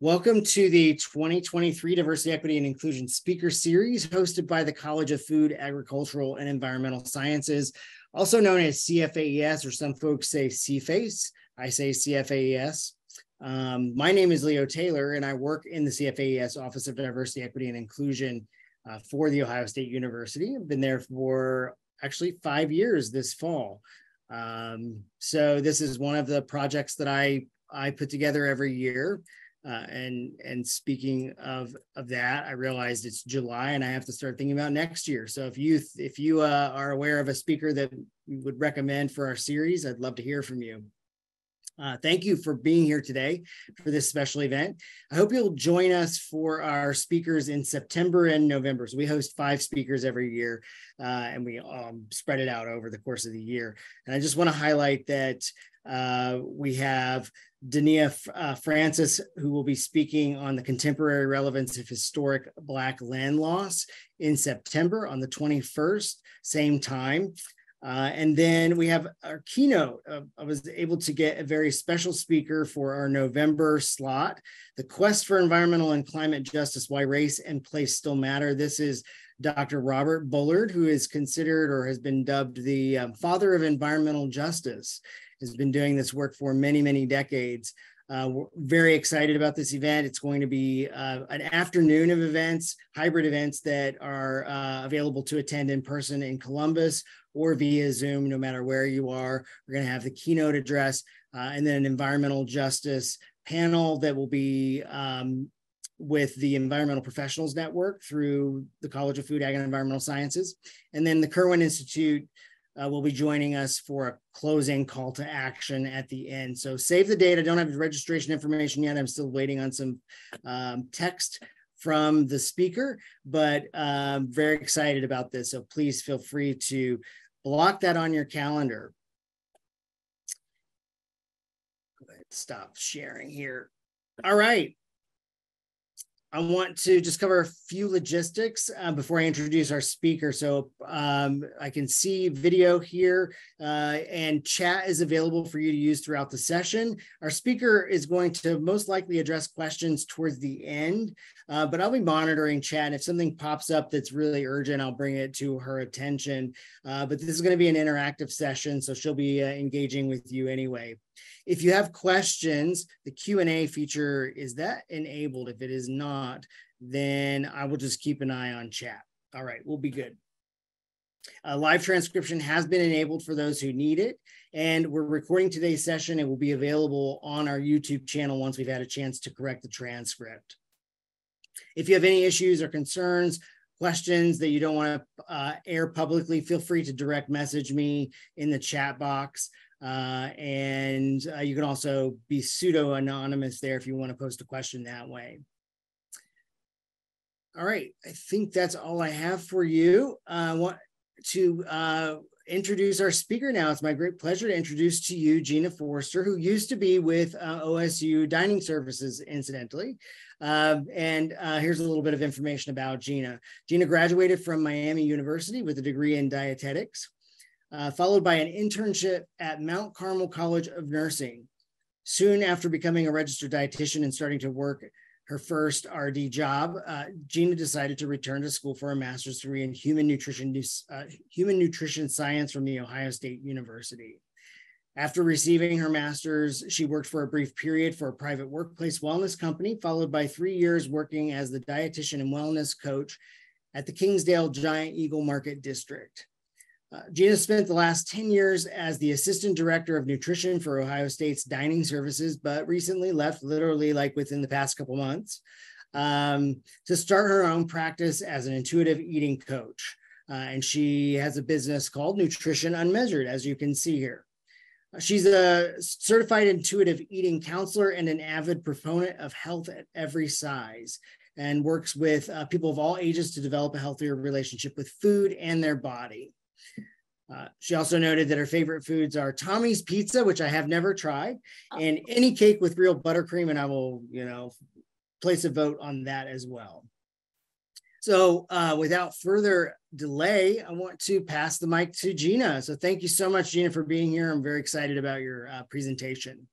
Welcome to the 2023 Diversity, Equity, and Inclusion Speaker Series hosted by the College of Food, Agricultural, and Environmental Sciences, also known as CFAES, or some folks say CFACE. I say CFAES. Um, my name is Leo Taylor, and I work in the CFAES Office of Diversity, Equity, and Inclusion uh, for The Ohio State University. I've been there for actually five years this fall. Um, so this is one of the projects that I, I put together every year. Uh, and and speaking of of that, I realized it's July and I have to start thinking about next year. So if you if you uh, are aware of a speaker that you would recommend for our series, I'd love to hear from you. Uh, thank you for being here today for this special event. I hope you'll join us for our speakers in September and November. So we host five speakers every year, uh, and we um, spread it out over the course of the year. And I just want to highlight that uh, we have Dania uh, Francis, who will be speaking on the contemporary relevance of historic Black land loss in September on the 21st, same time. Uh, and then we have our keynote. Uh, I was able to get a very special speaker for our November slot, The Quest for Environmental and Climate Justice, Why Race and Place Still Matter. This is Dr. Robert Bullard, who is considered or has been dubbed the um, father of environmental justice has been doing this work for many, many decades. Uh, we're very excited about this event. It's going to be uh, an afternoon of events, hybrid events that are uh, available to attend in person in Columbus or via Zoom, no matter where you are. We're going to have the keynote address uh, and then an environmental justice panel that will be um, with the Environmental Professionals Network through the College of Food, Ag, and Environmental Sciences. And then the Kirwan Institute uh, will be joining us for a closing call to action at the end. So save the date. I don't have the registration information yet. I'm still waiting on some um, text from the speaker, but um, very excited about this. So please feel free to block that on your calendar. Go ahead, stop sharing here. All right. I want to just cover a few logistics uh, before I introduce our speaker. So um, I can see video here uh, and chat is available for you to use throughout the session. Our speaker is going to most likely address questions towards the end, uh, but I'll be monitoring chat. If something pops up that's really urgent, I'll bring it to her attention. Uh, but this is going to be an interactive session, so she'll be uh, engaging with you anyway. If you have questions, the Q&A feature, is that enabled? If it is not, then I will just keep an eye on chat. All right, we'll be good. Uh, live transcription has been enabled for those who need it. And we're recording today's session. It will be available on our YouTube channel once we've had a chance to correct the transcript. If you have any issues or concerns, questions that you don't want to uh, air publicly, feel free to direct message me in the chat box. Uh, and uh, you can also be pseudo anonymous there if you want to post a question that way. All right, I think that's all I have for you. Uh, I want to uh, introduce our speaker now. It's my great pleasure to introduce to you Gina Forster, who used to be with uh, OSU Dining Services, incidentally. Um, and uh, here's a little bit of information about Gina. Gina graduated from Miami University with a degree in dietetics uh, followed by an internship at Mount Carmel College of Nursing. Soon after becoming a registered dietitian and starting to work her first RD job, uh, Gina decided to return to school for a master's degree in human nutrition, uh, human nutrition science from the Ohio State University. After receiving her master's, she worked for a brief period for a private workplace wellness company, followed by three years working as the dietitian and wellness coach at the Kingsdale Giant Eagle Market District. Uh, Gina spent the last 10 years as the assistant director of nutrition for Ohio State's dining services, but recently left literally like within the past couple months um, to start her own practice as an intuitive eating coach. Uh, and she has a business called Nutrition Unmeasured, as you can see here. She's a certified intuitive eating counselor and an avid proponent of health at every size and works with uh, people of all ages to develop a healthier relationship with food and their body. Uh, she also noted that her favorite foods are Tommy's pizza, which I have never tried, oh. and any cake with real buttercream, and I will, you know, place a vote on that as well. So, uh, without further delay, I want to pass the mic to Gina. So, thank you so much, Gina, for being here. I'm very excited about your uh, presentation.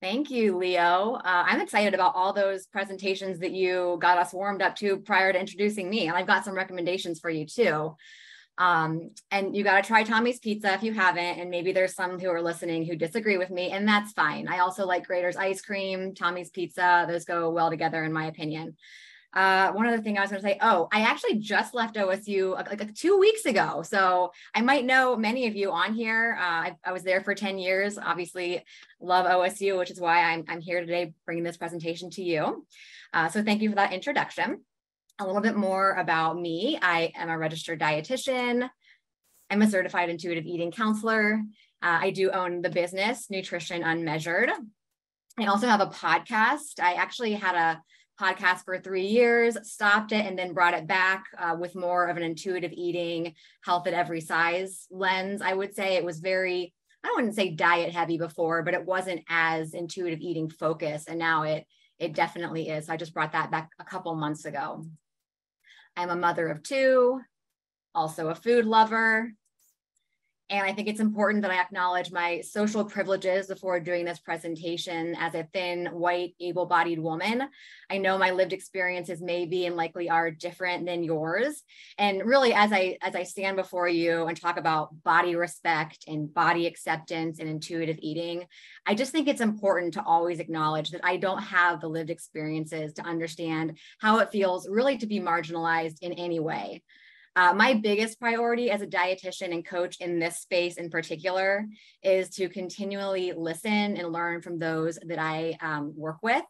Thank you, Leo. Uh, I'm excited about all those presentations that you got us warmed up to prior to introducing me. And I've got some recommendations for you too. Um, and you got to try Tommy's Pizza if you haven't. And maybe there's some who are listening who disagree with me, and that's fine. I also like Graeter's ice cream, Tommy's Pizza. Those go well together, in my opinion. Uh, one other thing I was going to say, oh, I actually just left OSU like, like, two weeks ago. So I might know many of you on here. Uh, I, I, was there for 10 years, obviously love OSU, which is why I'm, I'm here today bringing this presentation to you. Uh, so thank you for that introduction a little bit more about me. I am a registered dietitian. I'm a certified intuitive eating counselor. Uh, I do own the business Nutrition Unmeasured. I also have a podcast. I actually had a podcast for three years, stopped it, and then brought it back uh, with more of an intuitive eating, health at every size lens. I would say it was very, I wouldn't say diet heavy before, but it wasn't as intuitive eating focused. And now it it definitely is. I just brought that back a couple months ago. I'm a mother of two, also a food lover. And I think it's important that I acknowledge my social privileges before doing this presentation as a thin, white, able bodied woman. I know my lived experiences may be and likely are different than yours. And really, as I, as I stand before you and talk about body respect and body acceptance and intuitive eating, I just think it's important to always acknowledge that I don't have the lived experiences to understand how it feels really to be marginalized in any way. Uh, my biggest priority as a dietitian and coach in this space in particular is to continually listen and learn from those that I um, work with.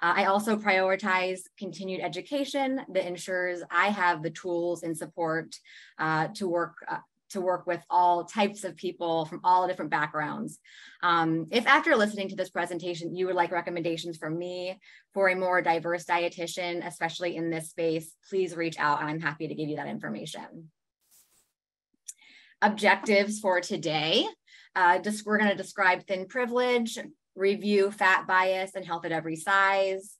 Uh, I also prioritize continued education that ensures I have the tools and support uh, to work uh, to work with all types of people from all different backgrounds. Um, if after listening to this presentation, you would like recommendations from me for a more diverse dietitian, especially in this space, please reach out and I'm happy to give you that information. Objectives for today. Uh, just, we're gonna describe thin privilege, review fat bias and health at every size,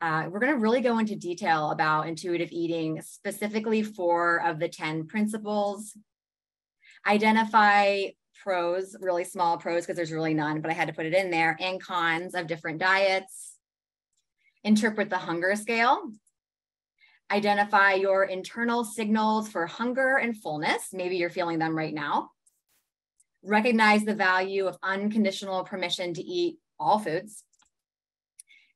uh, we're going to really go into detail about intuitive eating, specifically four of the 10 principles identify pros, really small pros, because there's really none, but I had to put it in there, and cons of different diets, interpret the hunger scale, identify your internal signals for hunger and fullness. Maybe you're feeling them right now. Recognize the value of unconditional permission to eat all foods.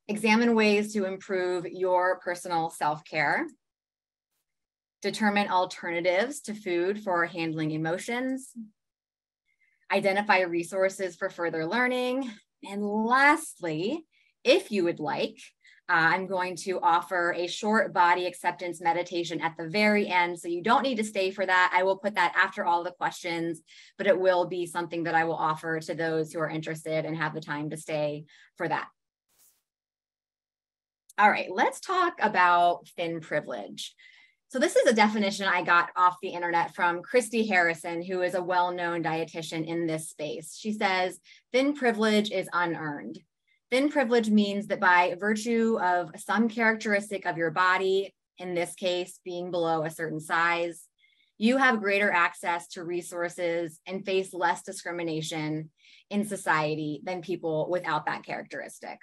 Examine ways to improve your personal self care determine alternatives to food for handling emotions, identify resources for further learning, and lastly, if you would like, uh, I'm going to offer a short body acceptance meditation at the very end. So you don't need to stay for that. I will put that after all the questions, but it will be something that I will offer to those who are interested and have the time to stay for that. All right, let's talk about thin privilege. So this is a definition I got off the internet from Christy Harrison, who is a well-known dietitian in this space. She says, thin privilege is unearned. Thin privilege means that by virtue of some characteristic of your body, in this case, being below a certain size, you have greater access to resources and face less discrimination in society than people without that characteristic.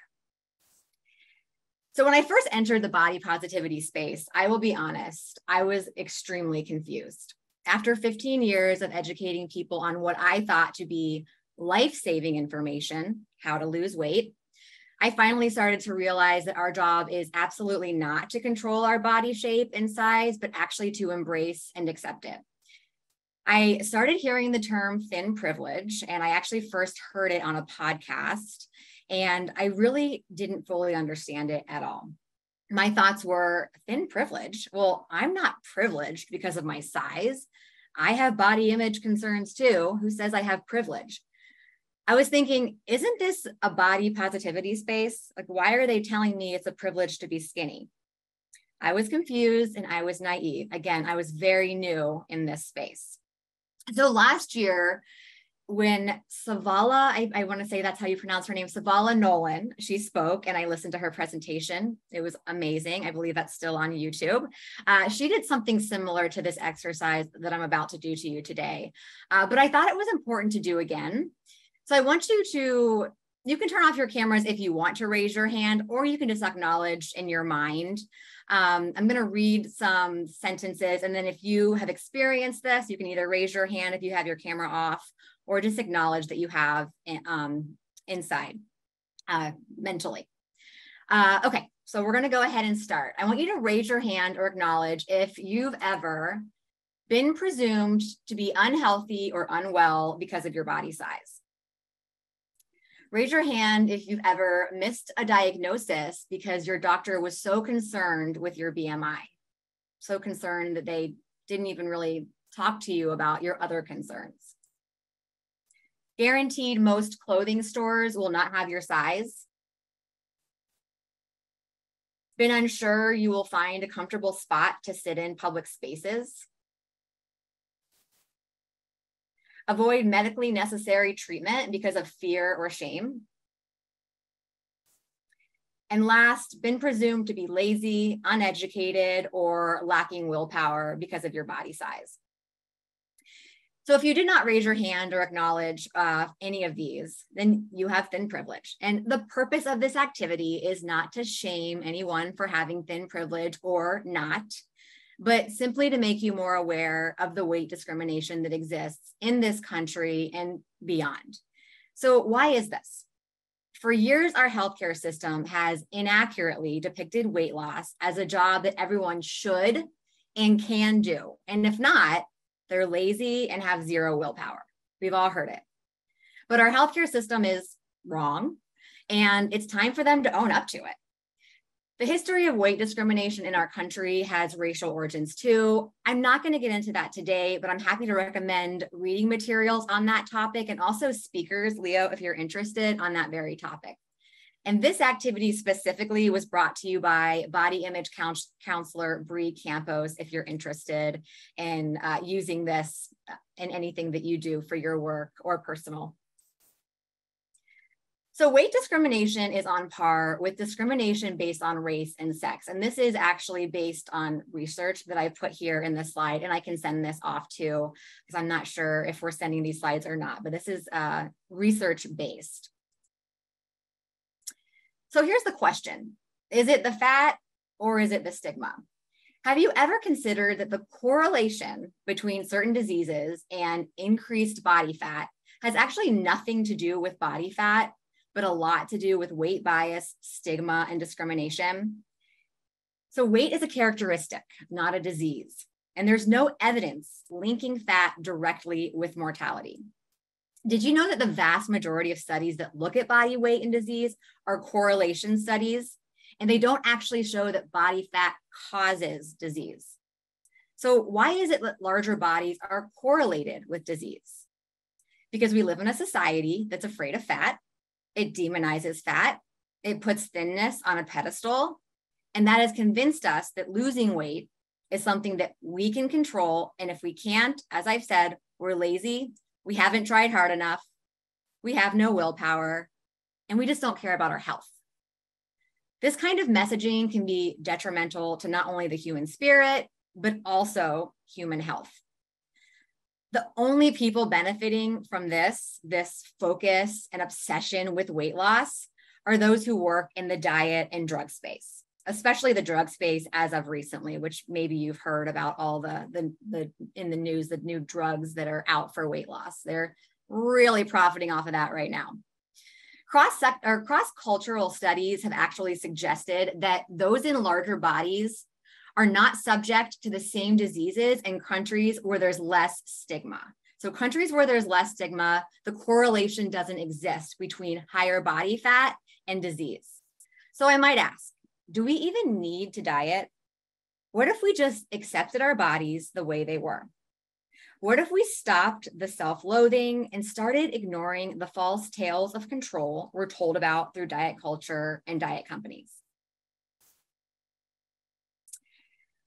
So when I first entered the body positivity space, I will be honest, I was extremely confused. After 15 years of educating people on what I thought to be life-saving information, how to lose weight, I finally started to realize that our job is absolutely not to control our body shape and size, but actually to embrace and accept it. I started hearing the term thin privilege, and I actually first heard it on a podcast. And I really didn't fully understand it at all. My thoughts were thin privilege. Well, I'm not privileged because of my size. I have body image concerns too. Who says I have privilege? I was thinking, isn't this a body positivity space? Like, why are they telling me it's a privilege to be skinny? I was confused and I was naive. Again, I was very new in this space. So last year, when Savala, I, I want to say that's how you pronounce her name, Savala Nolan, she spoke and I listened to her presentation. It was amazing. I believe that's still on YouTube. Uh, she did something similar to this exercise that I'm about to do to you today. Uh, but I thought it was important to do again. So I want you to you can turn off your cameras if you want to raise your hand, or you can just acknowledge in your mind. Um, I'm going to read some sentences, and then if you have experienced this, you can either raise your hand if you have your camera off, or just acknowledge that you have um, inside uh, mentally. Uh, okay, so we're going to go ahead and start. I want you to raise your hand or acknowledge if you've ever been presumed to be unhealthy or unwell because of your body size. Raise your hand if you've ever missed a diagnosis because your doctor was so concerned with your BMI, so concerned that they didn't even really talk to you about your other concerns. Guaranteed most clothing stores will not have your size. Been unsure you will find a comfortable spot to sit in public spaces. Avoid medically necessary treatment because of fear or shame. And last, been presumed to be lazy, uneducated, or lacking willpower because of your body size. So if you did not raise your hand or acknowledge uh, any of these, then you have thin privilege. And the purpose of this activity is not to shame anyone for having thin privilege or not but simply to make you more aware of the weight discrimination that exists in this country and beyond. So, why is this? For years, our healthcare system has inaccurately depicted weight loss as a job that everyone should and can do. And if not, they're lazy and have zero willpower. We've all heard it. But our healthcare system is wrong, and it's time for them to own up to it. The history of weight discrimination in our country has racial origins too. I'm not going to get into that today, but I'm happy to recommend reading materials on that topic and also speakers, Leo, if you're interested on that very topic. And this activity specifically was brought to you by body image counselor Bri Campos, if you're interested in uh, using this in anything that you do for your work or personal so weight discrimination is on par with discrimination based on race and sex. And this is actually based on research that I put here in this slide. And I can send this off too, because I'm not sure if we're sending these slides or not, but this is uh, research based. So here's the question. Is it the fat or is it the stigma? Have you ever considered that the correlation between certain diseases and increased body fat has actually nothing to do with body fat, but a lot to do with weight bias, stigma, and discrimination. So, weight is a characteristic, not a disease. And there's no evidence linking fat directly with mortality. Did you know that the vast majority of studies that look at body weight and disease are correlation studies? And they don't actually show that body fat causes disease. So, why is it that larger bodies are correlated with disease? Because we live in a society that's afraid of fat it demonizes fat, it puts thinness on a pedestal. And that has convinced us that losing weight is something that we can control. And if we can't, as I've said, we're lazy, we haven't tried hard enough, we have no willpower, and we just don't care about our health. This kind of messaging can be detrimental to not only the human spirit, but also human health. The only people benefiting from this, this focus and obsession with weight loss are those who work in the diet and drug space, especially the drug space as of recently, which maybe you've heard about all the, the, the in the news, the new drugs that are out for weight loss. They're really profiting off of that right now. Cross or cross cultural studies have actually suggested that those in larger bodies are not subject to the same diseases in countries where there's less stigma. So, countries where there's less stigma, the correlation doesn't exist between higher body fat and disease. So, I might ask do we even need to diet? What if we just accepted our bodies the way they were? What if we stopped the self loathing and started ignoring the false tales of control we're told about through diet culture and diet companies?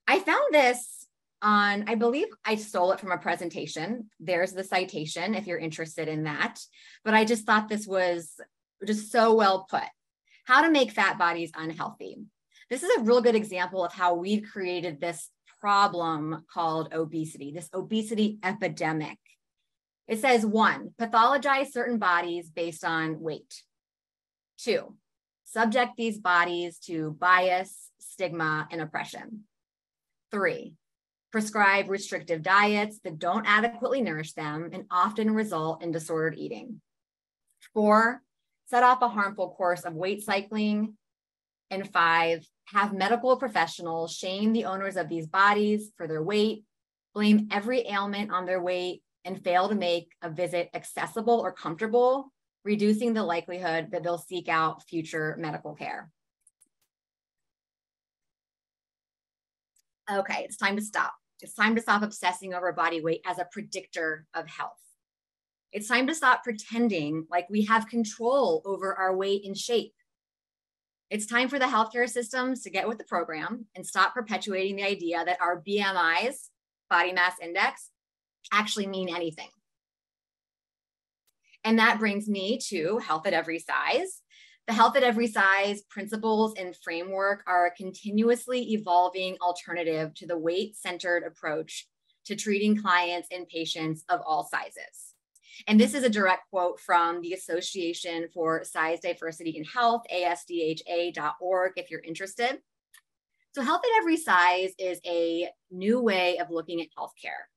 I found this on, I believe I stole it from a presentation. There's the citation if you're interested in that. But I just thought this was just so well put. How to make fat bodies unhealthy. This is a real good example of how we've created this problem called obesity, this obesity epidemic. It says one, pathologize certain bodies based on weight. Two, subject these bodies to bias, stigma, and oppression. Three, prescribe restrictive diets that don't adequately nourish them and often result in disordered eating. Four, set off a harmful course of weight cycling. And five, have medical professionals shame the owners of these bodies for their weight, blame every ailment on their weight, and fail to make a visit accessible or comfortable, reducing the likelihood that they'll seek out future medical care. Okay, it's time to stop. It's time to stop obsessing over body weight as a predictor of health. It's time to stop pretending like we have control over our weight and shape. It's time for the healthcare systems to get with the program and stop perpetuating the idea that our BMIs, body mass index, actually mean anything. And that brings me to health at every size. The health at every size principles and framework are a continuously evolving alternative to the weight centered approach to treating clients and patients of all sizes. And this is a direct quote from the Association for Size Diversity in Health, asdha.org, if you're interested. So, health at every size is a new way of looking at healthcare.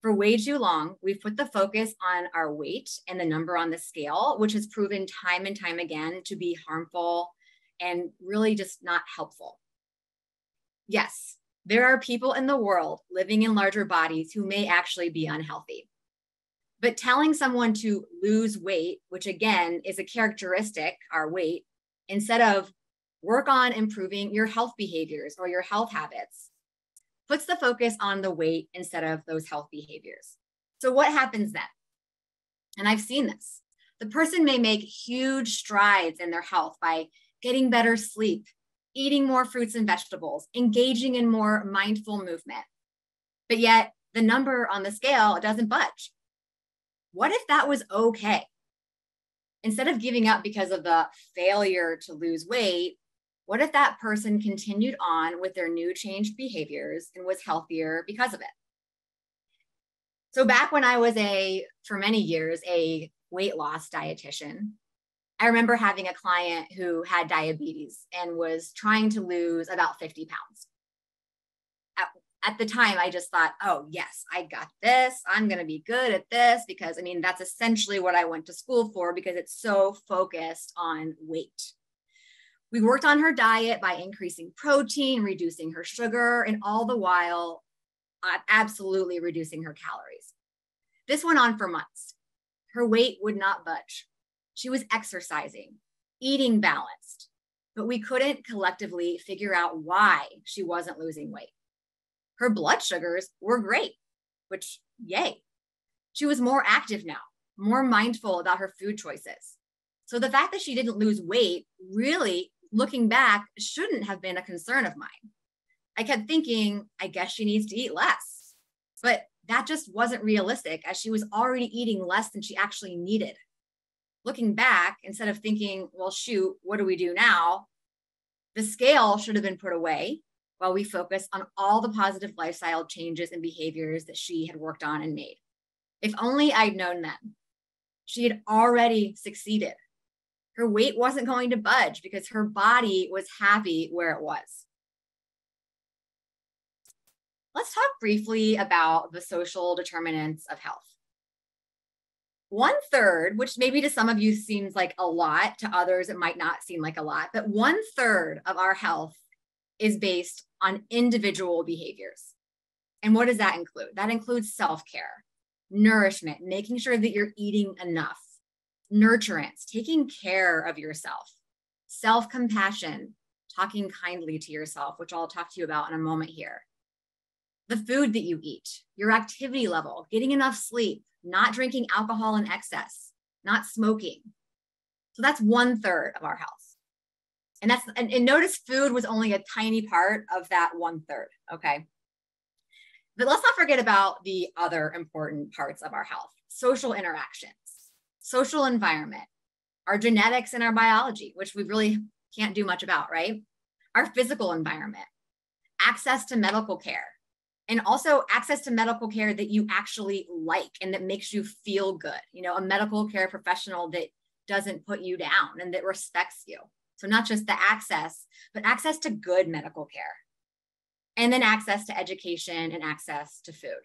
For way too long, we've put the focus on our weight and the number on the scale, which has proven time and time again to be harmful and really just not helpful. Yes, there are people in the world living in larger bodies who may actually be unhealthy. But telling someone to lose weight, which again is a characteristic, our weight, instead of work on improving your health behaviors or your health habits, puts the focus on the weight instead of those health behaviors. So, what happens then? And I've seen this. The person may make huge strides in their health by getting better sleep, eating more fruits and vegetables, engaging in more mindful movement. But yet, the number on the scale doesn't budge. What if that was okay? Instead of giving up because of the failure to lose weight, what if that person continued on with their new changed behaviors and was healthier because of it? So, back when I was a, for many years, a weight loss dietitian, I remember having a client who had diabetes and was trying to lose about 50 pounds. At, the time, I just thought, oh, yes, I got this. I'm going to be good at this because I mean, that's essentially what I went to school for because it's so focused on weight. We worked on her diet by increasing protein, reducing her sugar, and all the while uh, absolutely reducing her calories. This went on for months. Her weight would not budge. She was exercising, eating balanced, but we couldn't collectively figure out why she wasn't losing weight. Her blood sugars were great, which, yay. She was more active now, more mindful about her food choices. So the fact that she didn't lose weight really looking back, shouldn't have been a concern of mine. I kept thinking, I guess she needs to eat less. But that just wasn't realistic as she was already eating less than she actually needed. Looking back, instead of thinking, well, shoot, what do we do now? The scale should have been put away while we focus on all the positive lifestyle changes and behaviors that she had worked on and made. If only I'd known then. She had already succeeded her weight wasn't going to budge because her body was happy where it was. Let's talk briefly about the social determinants of health. One third, which maybe to some of you seems like a lot, to others it might not seem like a lot, but one third of our health is based on individual behaviors. And what does that include? That includes self care, nourishment, making sure that you're eating enough, nurturance, taking care of yourself, self compassion, talking kindly to yourself, which I'll talk to you about in a moment here. The food that you eat, your activity level, getting enough sleep, not drinking alcohol in excess, not smoking. So that's one third of our health. And that's, and, and notice food was only a tiny part of that one third. Okay. But let's not forget about the other important parts of our health social interactions, social environment, our genetics and our biology, which we really can't do much about, right? Our physical environment, access to medical care, and also access to medical care that you actually like and that makes you feel good. You know, a medical care professional that doesn't put you down and that respects you. So, not just the access, but access to good medical care, and then access to education and access to food.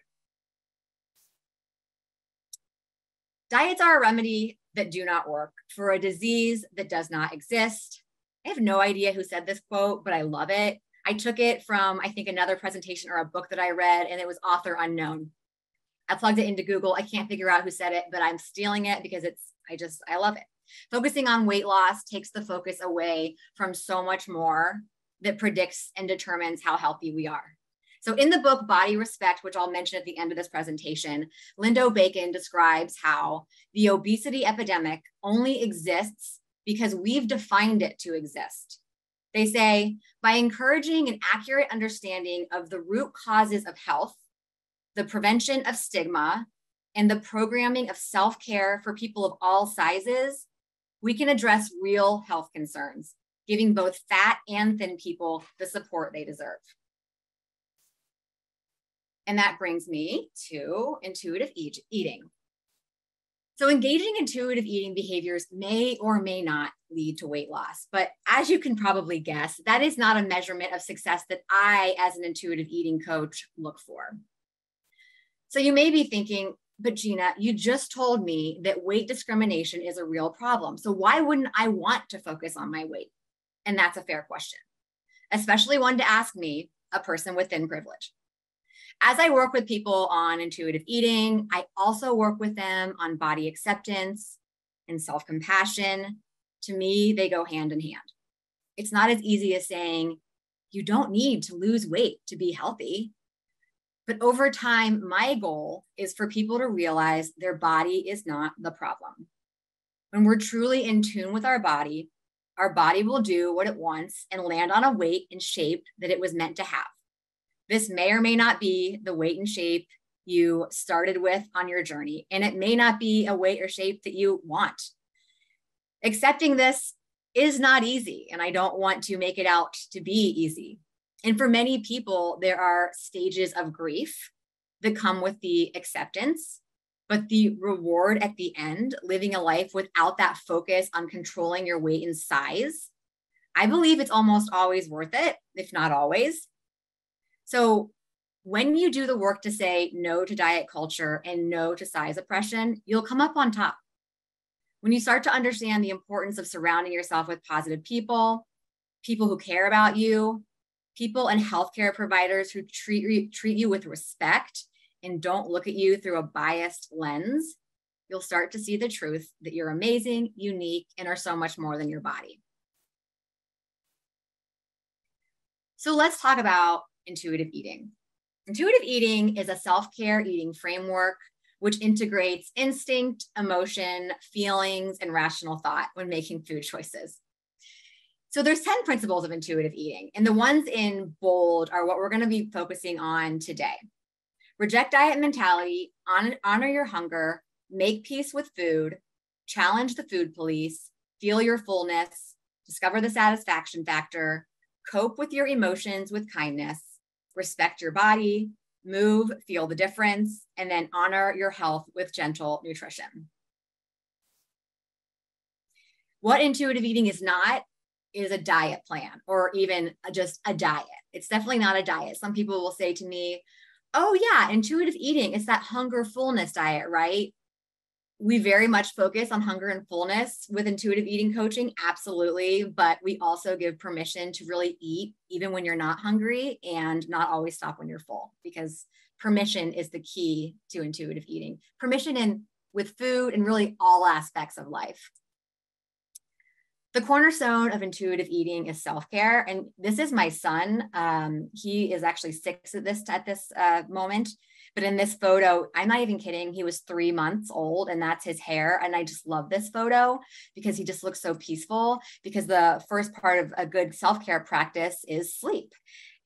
Diets are a remedy that do not work for a disease that does not exist. I have no idea who said this quote, but I love it. I took it from, I think, another presentation or a book that I read, and it was author unknown. I plugged it into Google. I can't figure out who said it, but I'm stealing it because it's, I just, I love it. Focusing on weight loss takes the focus away from so much more that predicts and determines how healthy we are. So, in the book Body Respect, which I'll mention at the end of this presentation, Lindo Bacon describes how the obesity epidemic only exists because we've defined it to exist. They say by encouraging an accurate understanding of the root causes of health, the prevention of stigma, and the programming of self care for people of all sizes, we can address real health concerns, giving both fat and thin people the support they deserve. And that brings me to intuitive eating. So, engaging intuitive eating behaviors may or may not lead to weight loss. But as you can probably guess, that is not a measurement of success that I, as an intuitive eating coach, look for. So, you may be thinking, but Gina, you just told me that weight discrimination is a real problem. So, why wouldn't I want to focus on my weight? And that's a fair question, especially one to ask me, a person with thin privilege. As I work with people on intuitive eating, I also work with them on body acceptance and self compassion. To me, they go hand in hand. It's not as easy as saying, you don't need to lose weight to be healthy. But over time, my goal is for people to realize their body is not the problem. When we're truly in tune with our body, our body will do what it wants and land on a weight and shape that it was meant to have. This may or may not be the weight and shape you started with on your journey, and it may not be a weight or shape that you want. Accepting this is not easy, and I don't want to make it out to be easy. And for many people, there are stages of grief that come with the acceptance, but the reward at the end, living a life without that focus on controlling your weight and size, I believe it's almost always worth it, if not always. So when you do the work to say no to diet culture and no to size oppression, you'll come up on top. When you start to understand the importance of surrounding yourself with positive people, people who care about you, people and healthcare providers who treat, treat you with respect and don't look at you through a biased lens, you'll start to see the truth that you're amazing, unique, and are so much more than your body. So let's talk about intuitive eating. Intuitive eating is a self care eating framework which integrates instinct, emotion, feelings, and rational thought when making food choices. So there's 10 principles of intuitive eating, and the ones in bold are what we're going to be focusing on today. Reject diet mentality, honor your hunger, make peace with food, challenge the food police, feel your fullness, discover the satisfaction factor, cope with your emotions with kindness, respect your body, move, feel the difference, and then honor your health with gentle nutrition. What intuitive eating is not is a diet plan or even just a diet. It's definitely not a diet. Some people will say to me, Oh, yeah, intuitive eating, it's that hunger fullness diet, right? we very much focus on hunger and fullness with intuitive eating coaching absolutely but we also give permission to really eat even when you're not hungry and not always stop when you're full because permission is the key to intuitive eating permission in with food and really all aspects of life the cornerstone of intuitive eating is self-care and this is my son um, he is actually six at this at this uh, moment but in this photo, I'm not even kidding. He was three months old and that's his hair. And I just love this photo because he just looks so peaceful. Because the first part of a good self care practice is sleep.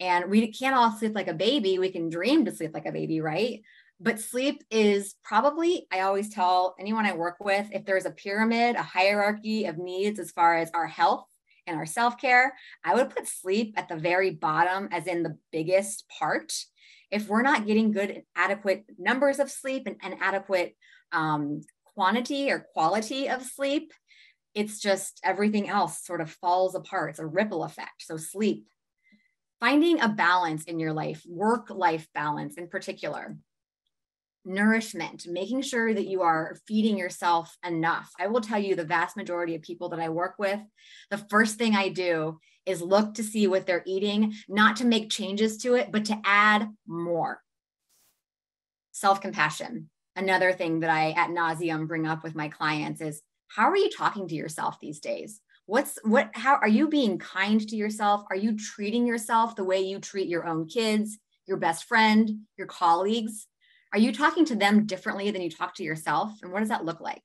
And we can't all sleep like a baby. We can dream to sleep like a baby, right? But sleep is probably, I always tell anyone I work with, if there's a pyramid, a hierarchy of needs as far as our health and our self care, I would put sleep at the very bottom, as in the biggest part if we're not getting good, adequate numbers of sleep and, and adequate um, quantity or quality of sleep, it's just everything else sort of falls apart. It's a ripple effect. So, sleep, finding a balance in your life, work life balance in particular, nourishment, making sure that you are feeding yourself enough. I will tell you the vast majority of people that I work with, the first thing I do is look to see what they're eating, not to make changes to it, but to add more. Self compassion. Another thing that I at nauseum bring up with my clients is how are you talking to yourself these days? What's what, how are you being kind to yourself? Are you treating yourself the way you treat your own kids, your best friend, your colleagues? Are you talking to them differently than you talk to yourself? And what does that look like?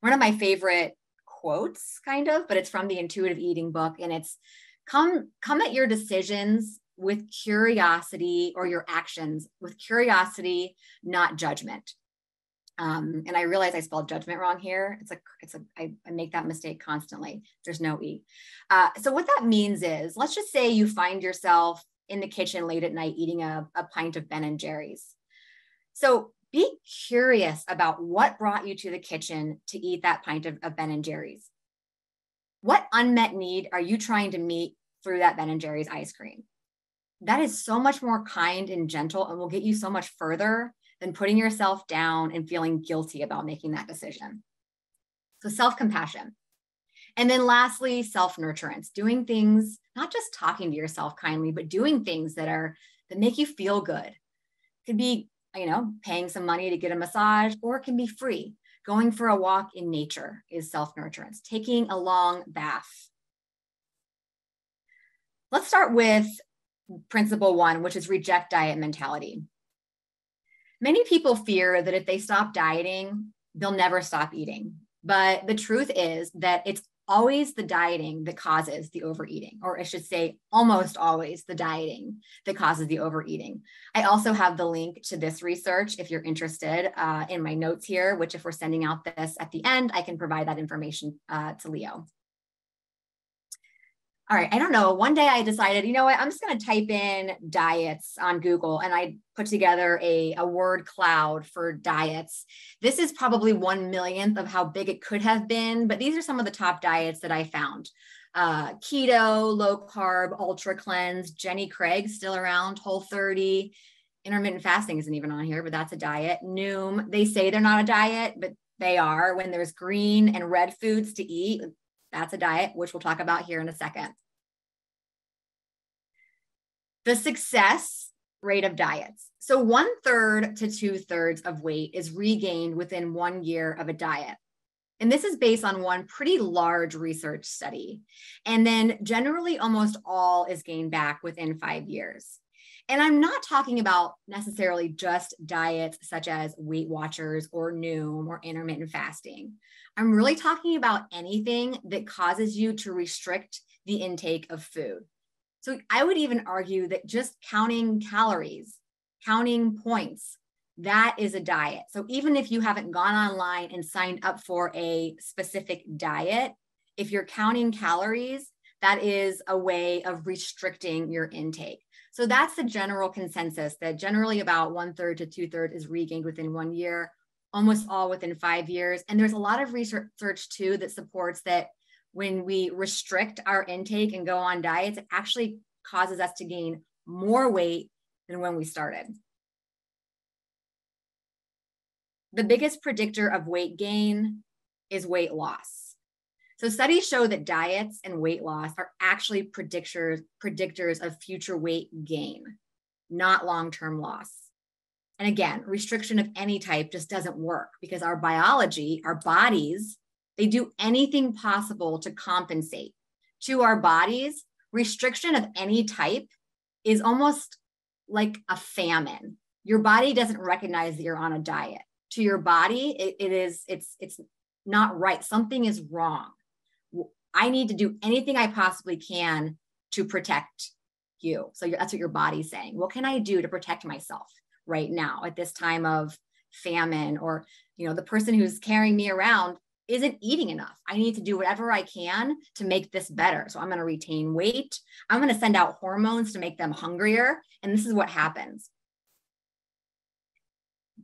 One of my favorite quotes, kind of, but it's from the intuitive eating book. And it's come, come at your decisions with curiosity or your actions with curiosity, not judgment. Um, and I realize I spelled judgment wrong here. It's a, it's a, I, I make that mistake constantly. There's no E. Uh, so what that means is, let's just say you find yourself in the kitchen late at night eating a, a pint of Ben and Jerry's. So be curious about what brought you to the kitchen to eat that pint of, of Ben and Jerry's. What unmet need are you trying to meet through that Ben and Jerry's ice cream? That is so much more kind and gentle and will get you so much further than putting yourself down and feeling guilty about making that decision. So, self compassion. And then lastly, self nurturance, doing things, not just talking to yourself kindly, but doing things that are that make you feel good. Could be you know, paying some money to get a massage, or it can be free. Going for a walk in nature is self nurturance, taking a long bath. Let's start with principle one, which is reject diet mentality. Many people fear that if they stop dieting, they'll never stop eating. But the truth is that it's always the dieting that causes the overeating, or I should say, almost always the dieting that causes the overeating. I also have the link to this research if you're interested uh, in my notes here, which, if we're sending out this at the end, I can provide that information uh, to Leo all right, I don't know. One day I decided, you know what, I'm just going to type in diets on Google and I put together a, a word cloud for diets. This is probably one millionth of how big it could have been, but these are some of the top diets that I found. Uh, keto, low carb, ultra cleanse, Jenny Craig still around, whole 30. Intermittent fasting isn't even on here, but that's a diet. Noom, they say they're not a diet, but they are. When there's green and red foods to eat, that's a diet, which we'll talk about here in a second. The success rate of diets. So, one third to two thirds of weight is regained within one year of a diet. And this is based on one pretty large research study. And then, generally, almost all is gained back within five years. And I'm not talking about necessarily just diets such as Weight Watchers or Noom or intermittent fasting. I'm really talking about anything that causes you to restrict the intake of food. So I would even argue that just counting calories, counting points, that is a diet. So even if you haven't gone online and signed up for a specific diet, if you're counting calories, that is a way of restricting your intake. So that's the general consensus that generally about one third to two thirds is regained within one year, almost all within five years. And there's a lot of research too that supports that when we restrict our intake and go on diets, it actually causes us to gain more weight than when we started. The biggest predictor of weight gain is weight loss. So studies show that diets and weight loss are actually predictors, predictors of future weight gain, not long-term loss. And again, restriction of any type just doesn't work because our biology, our bodies, they do anything possible to compensate. To our bodies, restriction of any type is almost like a famine. Your body doesn't recognize that you're on a diet. To your body, it, it is it's it's not right. Something is wrong. I need to do anything I possibly can to protect you. So that's what your body's saying. What can I do to protect myself right now at this time of famine or you know the person who's carrying me around isn't eating enough. I need to do whatever I can to make this better. So I'm going to retain weight. I'm going to send out hormones to make them hungrier. And this is what happens.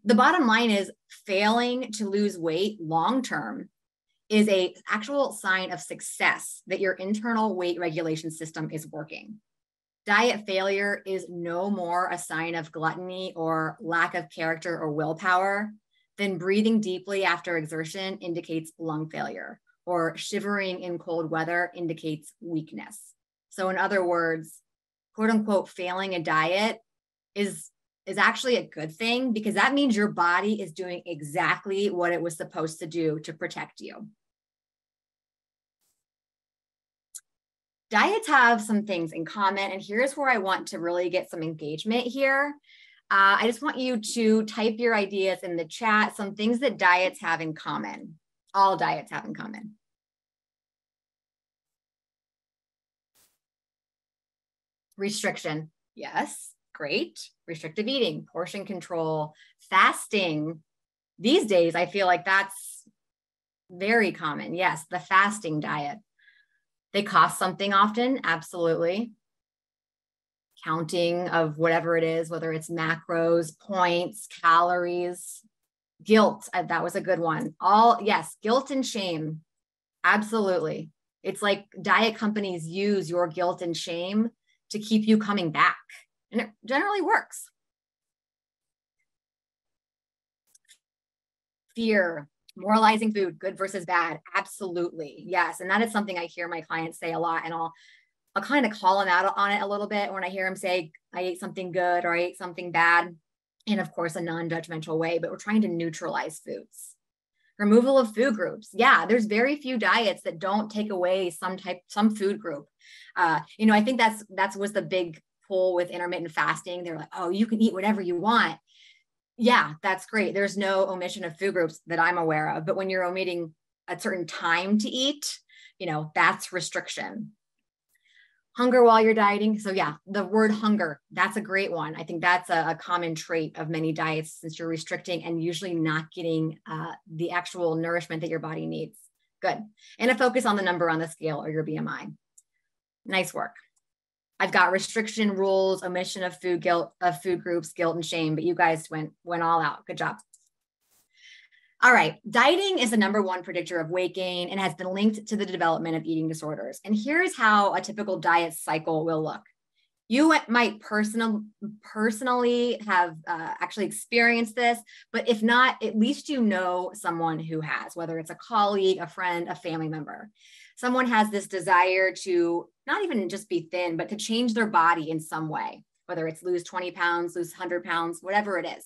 The bottom line is failing to lose weight long term is a actual sign of success that your internal weight regulation system is working. Diet failure is no more a sign of gluttony or lack of character or willpower than breathing deeply after exertion indicates lung failure or shivering in cold weather indicates weakness. So in other words, quote unquote failing a diet is is actually a good thing because that means your body is doing exactly what it was supposed to do to protect you. Diets have some things in common, and here's where I want to really get some engagement here. Uh, I just want you to type your ideas in the chat, some things that diets have in common. All diets have in common. Restriction, yes, great. Restrictive eating, portion control, fasting. These days, I feel like that's very common. Yes, the fasting diet. They cost something often, absolutely. Counting of whatever it is, whether it's macros, points, calories, guilt. Uh, that was a good one. All, yes, guilt and shame. Absolutely. It's like diet companies use your guilt and shame to keep you coming back. And it generally works. Fear, moralizing food good versus bad. Absolutely. Yes. And that is something i hear my clients say a lot and i'll i'll kind of call them out on it a little bit when i hear them say i ate something good or i ate something bad in of course a non-judgmental way but we're trying to neutralize foods. Removal of food groups. Yeah there's very few diets that don't take away some type some food group. Uh, you know i think that's that's was the big pull with intermittent fasting. They're like oh you can eat whatever you want yeah, that's great. There's no omission of food groups that I'm aware of, but when you're omitting a certain time to eat, you know, that's restriction. Hunger while you're dieting. So, yeah, the word hunger, that's a great one. I think that's a, a common trait of many diets since you're restricting and usually not getting uh, the actual nourishment that your body needs. Good. And a focus on the number on the scale or your BMI. Nice work. I've got restriction rules, omission of food guilt of food groups, guilt and shame, but you guys went went all out. Good job. All right, dieting is the number one predictor of weight gain and has been linked to the development of eating disorders. And here's how a typical diet cycle will look. You might personal, personally have uh, actually experienced this, but if not, at least you know someone who has, whether it's a colleague, a friend, a family member someone has this desire to not even just be thin, but to change their body in some way, whether it's lose 20 pounds, lose 100 pounds, whatever it is.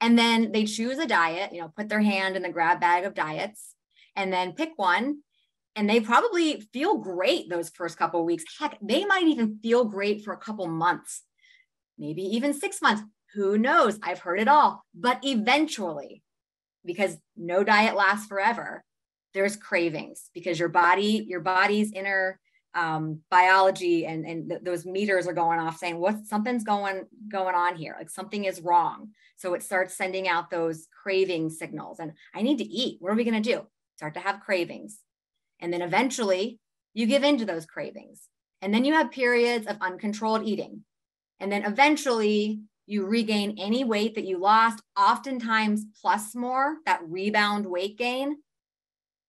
And then they choose a diet, you know, put their hand in the grab bag of diets and then pick one. And they probably feel great those first couple weeks. Heck, they might even feel great for a couple months, maybe even six months. Who knows? I've heard it all. But eventually, because no diet lasts forever, there's cravings because your body, your body's inner um, biology and, and th- those meters are going off saying what something's going going on here? Like something is wrong. So it starts sending out those craving signals and i need to eat. What are we going to do? Start to have cravings. And then eventually you give in to those cravings. And then you have periods of uncontrolled eating. And then eventually you regain any weight that you lost oftentimes plus more that rebound weight gain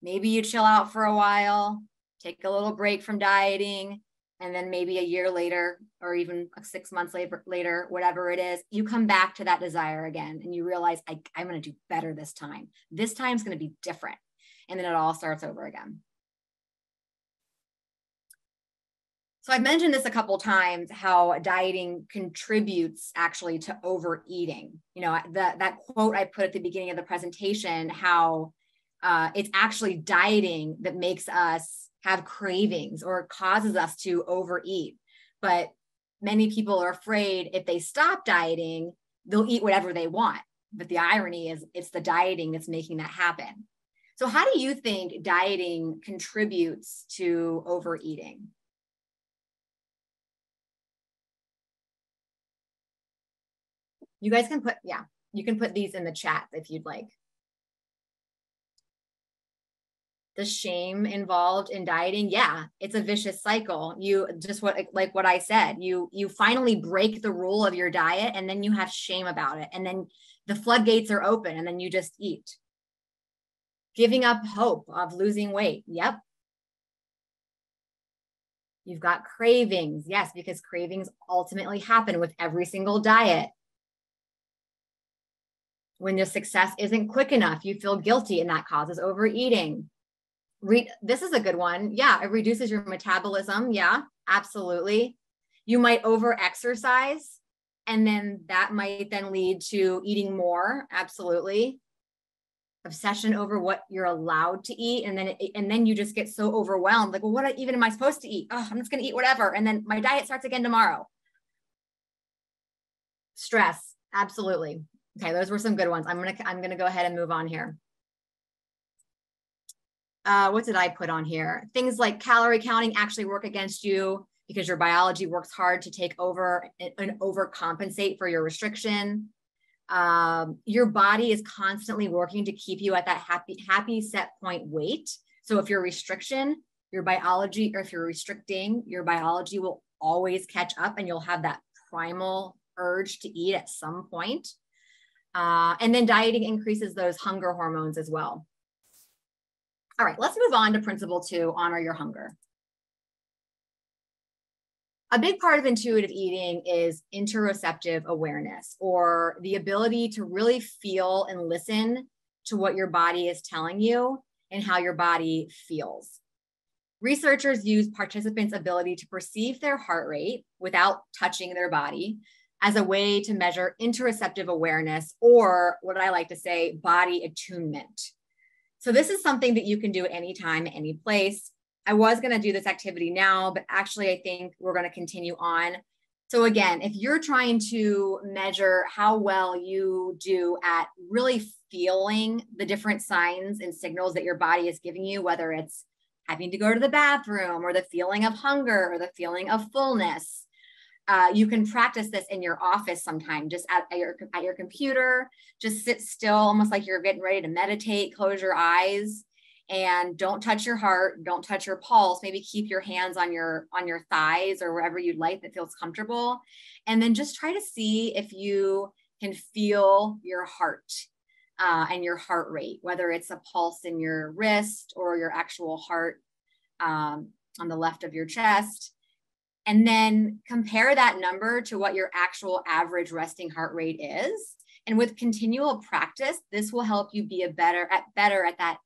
maybe you chill out for a while, take a little break from dieting, and then maybe a year later or even six months later, later whatever it is, you come back to that desire again and you realize I, I'm going to do better this time. This time's going to be different. And then it all starts over again. So I've mentioned this a couple times how dieting contributes actually to overeating. You know, that that quote I put at the beginning of the presentation, how uh, it's actually dieting that makes us have cravings or causes us to overeat. But many people are afraid if they stop dieting, they'll eat whatever they want. But the irony is, it's the dieting that's making that happen. So, how do you think dieting contributes to overeating? You guys can put, yeah, you can put these in the chat if you'd like the shame involved in dieting yeah it's a vicious cycle you just what like what i said you you finally break the rule of your diet and then you have shame about it and then the floodgates are open and then you just eat Giving up hope of losing weight. Yep. You've got cravings. Yes, because cravings ultimately happen with every single diet. When your success isn't quick enough, you feel guilty and that causes overeating. Re- this is a good one. Yeah, it reduces your metabolism. Yeah, absolutely. You might over exercise and then that might then lead to eating more. Absolutely. Obsession over what you're allowed to eat and then it, and then you just get so overwhelmed. Like well what even am i supposed to eat? Oh i'm just going to eat whatever. And then my diet starts again tomorrow. Stress. Absolutely. Okay those were some good ones. I'm to i'm going to go ahead and move on here uh, what did i put on here? Things like calorie counting actually work against you because your biology works hard to take over and overcompensate for your restriction. Um, your body is constantly working to keep you at that happy happy set point weight. So if you're restriction your biology or if you're restricting your biology will always catch up and you'll have that primal urge to eat at some point. Uh, and then dieting increases those hunger hormones as well all right let's move on to principle two honor your hunger a big part of intuitive eating is interoceptive awareness or the ability to really feel and listen to what your body is telling you and how your body feels. Researchers use participants' ability to perceive their heart rate without touching their body as a way to measure interoceptive awareness, or what I like to say, body attunement. So, this is something that you can do anytime, any place. I was going to do this activity now, but actually, I think we're going to continue on. So, again, if you're trying to measure how well you do at really feeling the different signs and signals that your body is giving you, whether it's having to go to the bathroom or the feeling of hunger or the feeling of fullness, uh, you can practice this in your office sometime, just at, at, your, at your computer. Just sit still, almost like you're getting ready to meditate, close your eyes and don't touch your heart don't touch your pulse. Maybe keep your hands on your on your thighs or wherever you'd like that feels comfortable. And then just try to see if you can feel your heart uh, and your heart rate whether it's a pulse in your wrist or your actual heart um, on the left of your chest and then compare that number to what your actual average resting heart rate is and with continual practice this will help you be a better at better at that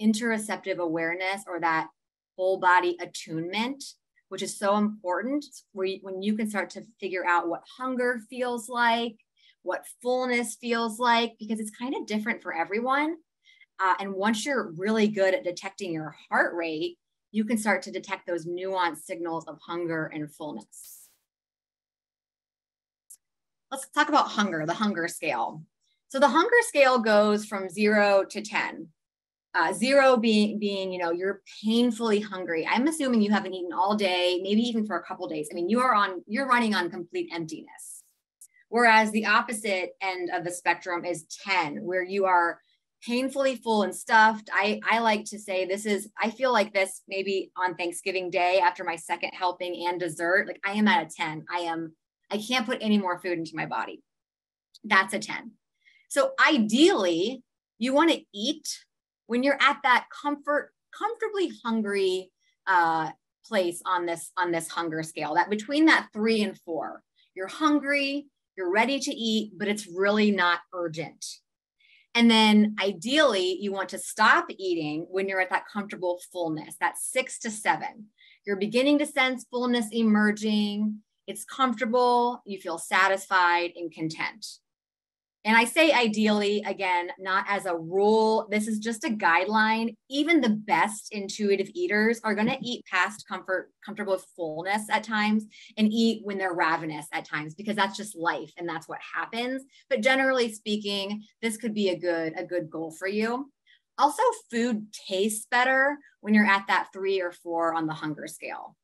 interoceptive awareness or that whole body attunement, which is so important where you, when you can start to figure out what hunger feels like, what fullness feels like, because it's kind of different for everyone. Uh, and once you're really good at detecting your heart rate, you can start to detect those nuanced signals of hunger and fullness. Let's talk about hunger, the hunger scale. So the hunger scale goes from zero to 10 uh, zero being being you know you're painfully hungry i'm assuming you haven't eaten all day maybe even for a couple days i mean you are on you're running on complete emptiness whereas the opposite end of the spectrum is 10 where you are painfully full and stuffed. I i like to say this is i feel like this maybe on thanksgiving day after my second helping and dessert like i am at a 10 i am i can't put any more food into my body. That's a 10 so ideally you want to eat when you're at that comfort, comfortably hungry uh, place on this on this hunger scale, that between that three and four, you're hungry, you're ready to eat, but it's really not urgent. And then ideally, you want to stop eating when you're at that comfortable fullness, that six to seven. You're beginning to sense fullness emerging. It's comfortable. You feel satisfied and content. And I say ideally, again, not as a rule. This is just a guideline. Even the best intuitive eaters are going to eat past comfort, comfortable fullness at times and eat when they're ravenous at times because that's just life and that's what happens. But generally speaking, this could be a good, a good goal for you. Also, food tastes better when you're at that three or four on the hunger scale.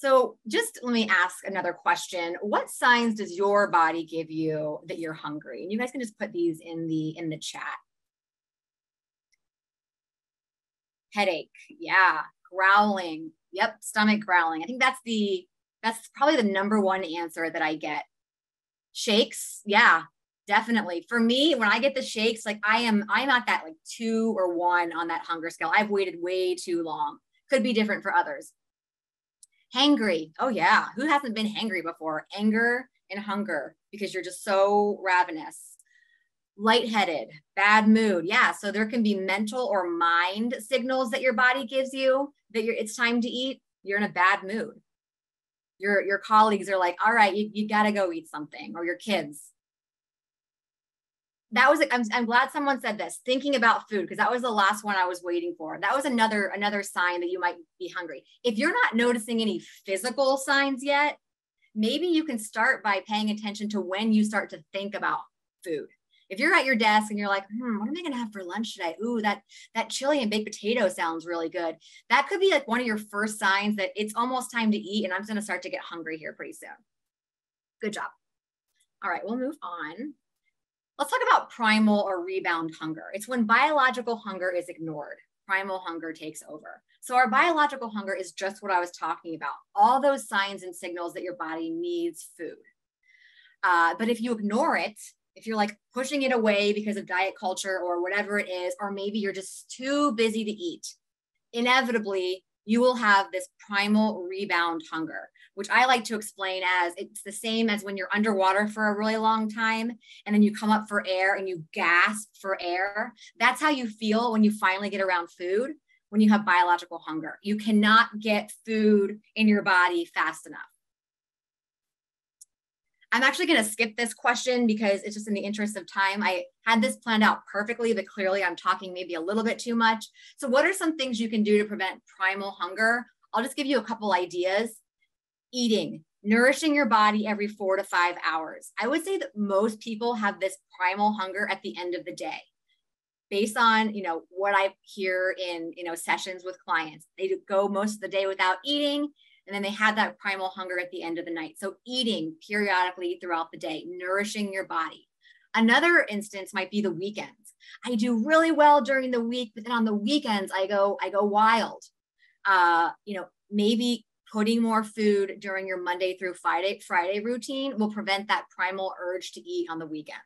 So, just let me ask another question. What signs does your body give you that you're hungry? And you guys can just put these in the in the chat. Headache, yeah. Growling, yep. Stomach growling. I think that's the that's probably the number one answer that I get. Shakes, yeah. definitely. For me, when I get the shakes, like I am, I'm at that like two or one on that hunger scale. I've waited way too long. Could be different for others. Hangry. Oh yeah. Who hasn't been hangry before? Anger and hunger because you're just so ravenous. Lightheaded, bad mood. Yeah. So there can be mental or mind signals that your body gives you that you're it's time to eat. You're in a bad mood. Your your colleagues are like, all right, you, you gotta go eat something, or your kids that was I'm, I'm glad someone said this thinking about food because that was the last one i was waiting for. That was another another sign that you might be hungry. If you're not noticing any physical signs yet maybe you can start by paying attention to when you start to think about food. If you're at your desk and you're like hmm what am i going to have for lunch today? Ooh that that chili and baked potato sounds really good. That could be like one of your first signs that it's almost time to eat and i'm going to start to get hungry here pretty soon. Good job. All right we'll move on Let's talk about primal or rebound hunger. It's when biological hunger is ignored. Primal hunger takes over. So, our biological hunger is just what I was talking about all those signs and signals that your body needs food. Uh, but if you ignore it, if you're like pushing it away because of diet culture or whatever it is, or maybe you're just too busy to eat, inevitably you will have this primal rebound hunger which I like to explain as it's the same as when you're underwater for a really long time and then you come up for air and you gasp for air. That's how you feel when you finally get around food, when you have biological hunger. You cannot get food in your body fast enough. I'm actually going to skip this question because it's just in the interest of time. I had this planned out perfectly, but clearly I'm talking maybe a little bit too much. So, what are some things you can do to prevent primal hunger? I'll just give you a couple ideas eating, nourishing your body every four to five hours. I would say that most people have this primal hunger at the end of the day. Based on, you know, what I hear in, you know, sessions with clients, they go most of the day without eating and then they have that primal hunger at the end of the night. So eating periodically throughout the day, nourishing your body. Another instance might be the weekends. I do really well during the week, but then on the weekends I go I go wild. Uh, you know, maybe putting more food during your Monday through Friday Friday routine will prevent that primal urge to eat on the weekends.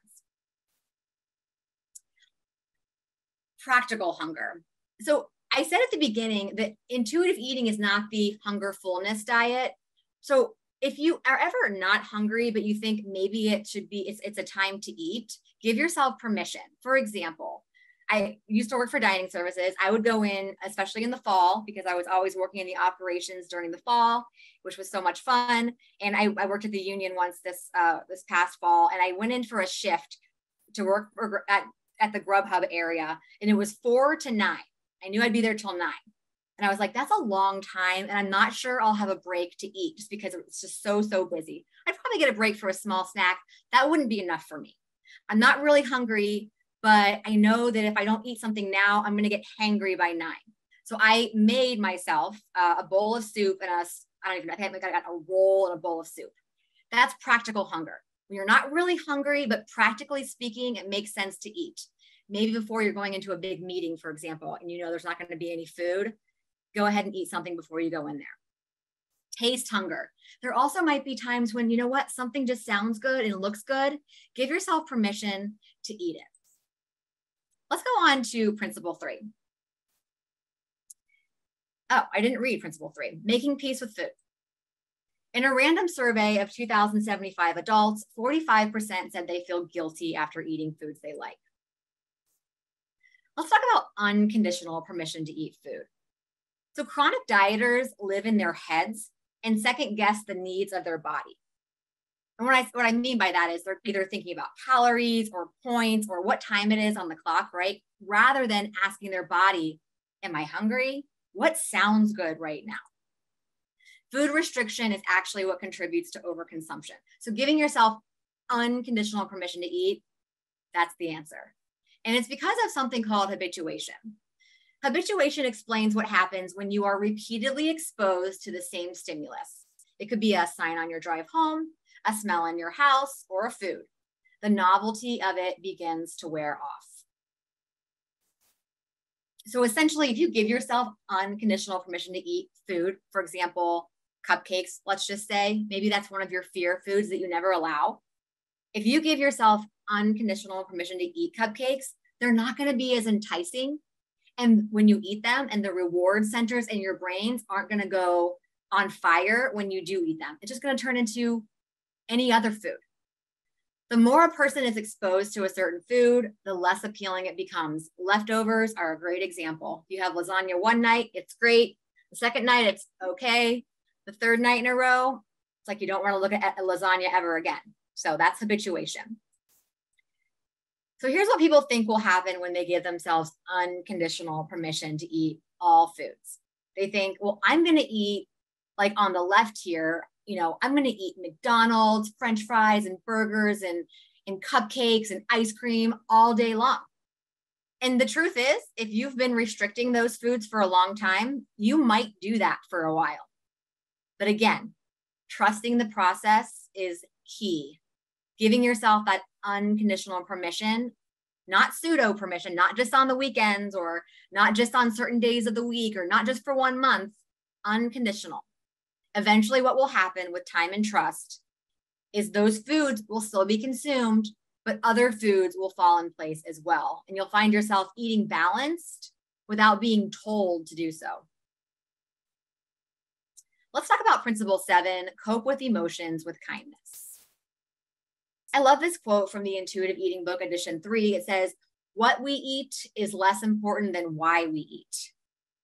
Practical hunger. So I said at the beginning that intuitive eating is not the hunger fullness diet. So if you are ever not hungry but you think maybe it should be it's, it's a time to eat, give yourself permission. For example, I used to work for dining services. I would go in, especially in the fall, because I was always working in the operations during the fall, which was so much fun. And I, I worked at the union once this uh, this past fall, and I went in for a shift to work for, at at the Grubhub area, and it was four to nine. I knew I'd be there till nine. And I was like, that's a long time. And I'm not sure I'll have a break to eat just because it's just so, so busy. I'd probably get a break for a small snack. That wouldn't be enough for me. I'm not really hungry but I know that if I don't eat something now, I'm going to get hangry by nine. So I made myself uh, a bowl of soup and a, I don't even know, I think I got a roll and a bowl of soup. That's practical hunger. When you're not really hungry, but practically speaking, it makes sense to eat. Maybe before you're going into a big meeting, for example, and you know there's not going to be any food, go ahead and eat something before you go in there. Taste hunger. There also might be times when, you know what, something just sounds good and looks good. Give yourself permission to eat it. Let's go on to principle three. Oh, I didn't read principle three, making peace with food. In a random survey of 2,075 adults, 45% said they feel guilty after eating foods they like. Let's talk about unconditional permission to eat food. So, chronic dieters live in their heads and second guess the needs of their body. And what I what I mean by that is they're either thinking about calories or points or what time it is on the clock, right? Rather than asking their body, am I hungry? What sounds good right now? Food restriction is actually what contributes to overconsumption. So giving yourself unconditional permission to eat, that's the answer. And it's because of something called habituation. Habituation explains what happens when you are repeatedly exposed to the same stimulus. It could be a sign on your drive home, a smell in your house, or a food. The novelty of it begins to wear off. So essentially, if you give yourself unconditional permission to eat food, for example, cupcakes, let's just say, maybe that's one of your fear foods that you never allow. If you give yourself unconditional permission to eat cupcakes, they're not going to be as enticing. And when you eat them, and the reward centers in your brains aren't going to go on fire when you do eat them. It's just going to turn into any other food. The more a person is exposed to a certain food, the less appealing it becomes. Leftovers are a great example. You have lasagna one night, it's great. The second night, it's okay. The third night in a row, it's like you don't want to look at lasagna ever again. So that's habituation. So here's what people think will happen when they give themselves unconditional permission to eat all foods. They think, well, I'm going to eat like on the left here, you know, I'm going to eat McDonald's, French fries, and burgers, and and cupcakes and ice cream all day long. And the truth is, if you've been restricting those foods for a long time, you might do that for a while. But again, trusting the process is key. Giving yourself that unconditional permission, not pseudo permission, not just on the weekends or not just on certain days of the week or not just for one month, unconditional. Eventually, what will happen with time and trust is those foods will still be consumed, but other foods will fall in place as well. And you'll find yourself eating balanced without being told to do so. Let's talk about principle seven cope with emotions with kindness. I love this quote from the Intuitive Eating Book, edition three. It says, What we eat is less important than why we eat.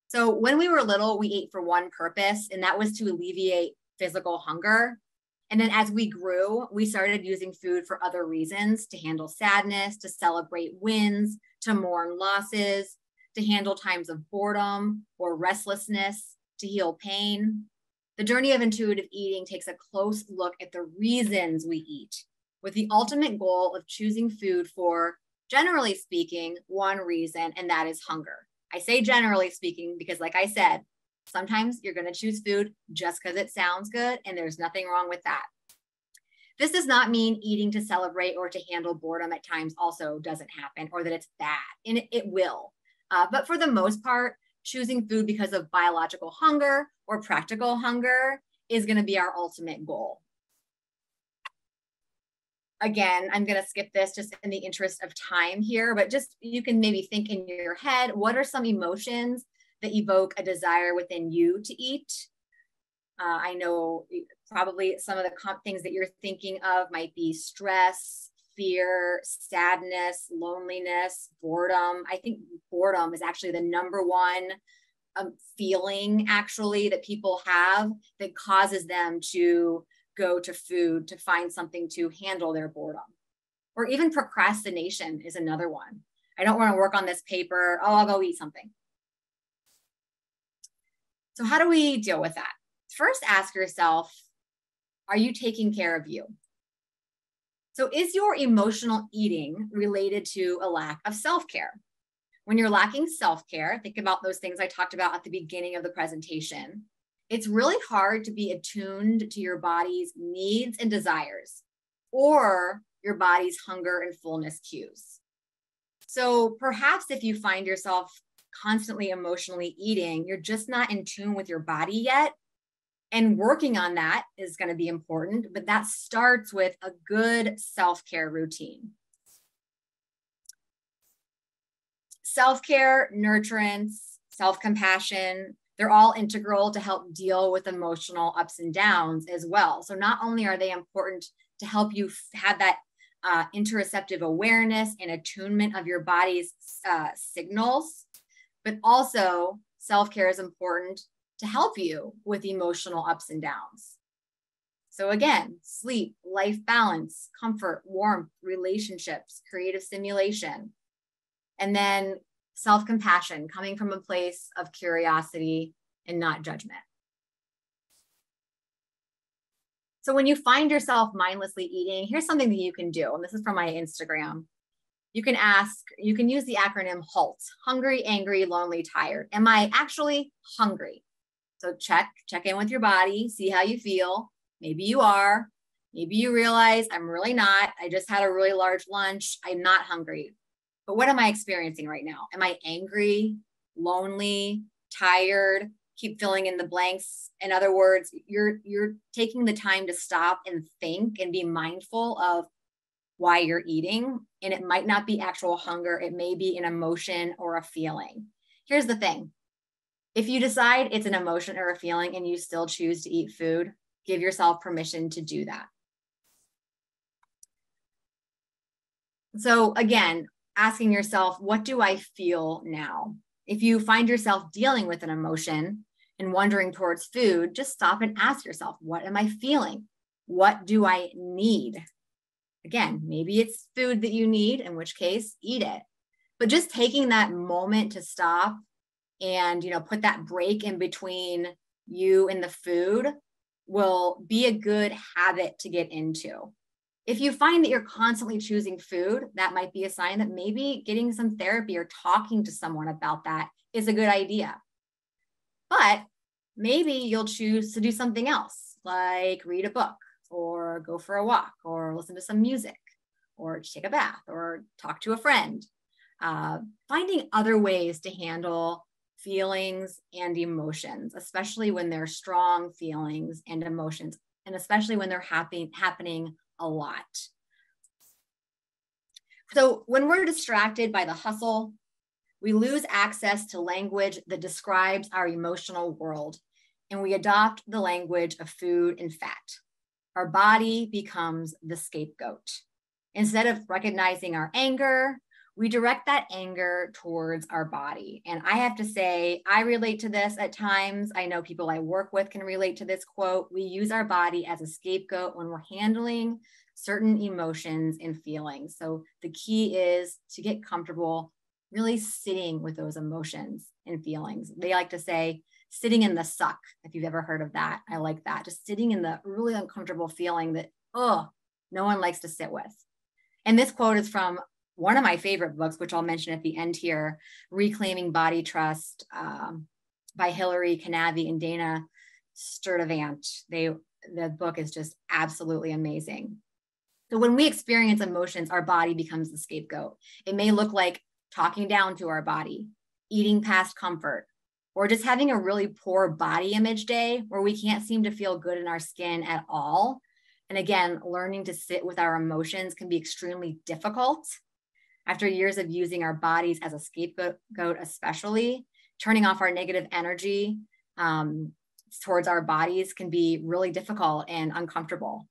So when we were little, we ate for one purpose, and that was to alleviate physical hunger. And then as we grew, we started using food for other reasons to handle sadness, to celebrate wins, to mourn losses, to handle times of boredom or restlessness, to heal pain. The journey of intuitive eating takes a close look at the reasons we eat, with the ultimate goal of choosing food for, generally speaking, one reason, and that is hunger. I say generally speaking because, like I said, sometimes you're going to choose food just because it sounds good, and there's nothing wrong with that. This does not mean eating to celebrate or to handle boredom at times also doesn't happen or that it's bad, and it, it will. Uh, but for the most part, choosing food because of biological hunger or practical hunger is going to be our ultimate goal again, I'm going to skip this just in the interest of time here, but just you can maybe think in your head what are some emotions that evoke a desire within you to eat? Uh, I know probably some of the things that you're thinking of might be stress, fear, sadness, loneliness, boredom. I think boredom is actually the number one um, feeling actually that people have that causes them to go to food to find something to handle their boredom. Or even procrastination is another one. I don't want to work on this paper. Oh, I'll go eat something. So, how do we deal with that? First, ask yourself Are you taking care of you? So, is your emotional eating related to a lack of self care? When you're lacking self care, think about those things I talked about at the beginning of the presentation it's really hard to be attuned to your body's needs and desires or your body's hunger and fullness cues. So perhaps if you find yourself constantly emotionally eating, you're just not in tune with your body yet. And working on that is going to be important, but that starts with a good self care routine. Self care, nurturance, self compassion, they're all integral to help deal with emotional ups and downs as well. So not only are they important to help you have that uh, interoceptive awareness and attunement of your body's uh, signals, but also self care is important to help you with emotional ups and downs. So, again, sleep, life balance, comfort, warmth, relationships, creative stimulation. And then self compassion, coming from a place of curiosity and not judgment. So when you find yourself mindlessly eating, here's something that you can do. And this is from my Instagram. You can ask, you can use the acronym HALT hungry, angry, lonely, tired. Am I actually hungry? So check, check in with your body, see how you feel. Maybe you are. Maybe you realize I'm really not. I just had a really large lunch. I'm not hungry. But what am I experiencing right now? Am I angry, lonely, tired? Keep filling in the blanks. In other words, you're you're taking the time to stop and think and be mindful of why you're eating. And it might not be actual hunger, it may be an emotion or a feeling. Here's the thing if you decide it's an emotion or a feeling and you still choose to eat food, give yourself permission to do that. So, again, asking yourself, what do I feel now? If you find yourself dealing with an emotion and wandering towards food, just stop and ask yourself, what am I feeling? What do I need? Again, maybe it's food that you need, in which case, eat it. But just taking that moment to stop and you know put that break in between you and the food will be a good habit to get into if you find that you're constantly choosing food that might be a sign that maybe getting some therapy or talking to someone about that is a good idea. But maybe you'll choose to do something else like read a book or go for a walk or listen to some music or take a bath or talk to a friend. Uh, finding other ways to handle feelings and emotions, especially when they're strong feelings and emotions, and especially when they're happy, happening a lot. So, when we're distracted by the hustle, we lose access to language that describes our emotional world, and we adopt the language of food and fat. Our body becomes the scapegoat. Instead of recognizing our anger, we direct that anger towards our body. And I have to say, I relate to this at times. I know people I work with can relate to this quote. We use our body as a scapegoat when we're handling certain emotions and feelings. So the key is to get comfortable really sitting with those emotions and feelings. They like to say, sitting in the suck, if you've ever heard of that. I like that. Just sitting in the really uncomfortable feeling that, oh, no one likes to sit with. And this quote is from one of my favorite books, which I'll mention at the end here, Reclaiming Body Trust um, by Hilary Kinavey and Dana Sturtevant. They the book is just absolutely amazing. So when we experience emotions, our body becomes the scapegoat. It may look like talking down to our body, eating past comfort, or just having a really poor body image day where we can't seem to feel good in our skin at all. And again, learning to sit with our emotions can be extremely difficult after years of using our bodies as a scapegoat, especially turning off our negative energy um, towards our bodies can be really difficult and uncomfortable,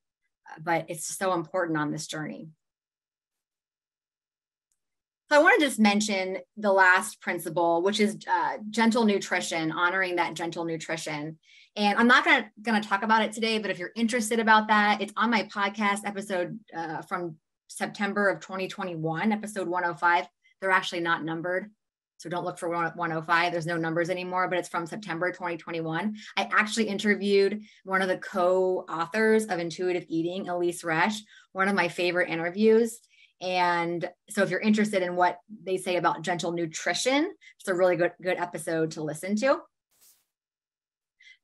but it's so important on this journey. So I want to just mention the last principle, which is uh, gentle nutrition, honoring that gentle nutrition. And I'm not going to talk about it today, but if you're interested about that, it's on my podcast episode uh, from September of 2021, episode 105. They're actually not numbered. So don't look for 105. There's no numbers anymore, but it's from September 2021. I actually interviewed one of the co authors of Intuitive Eating, Elyse Resch, one of my favorite interviews. And so if you're interested in what they say about gentle nutrition, it's a really good, good episode to listen to.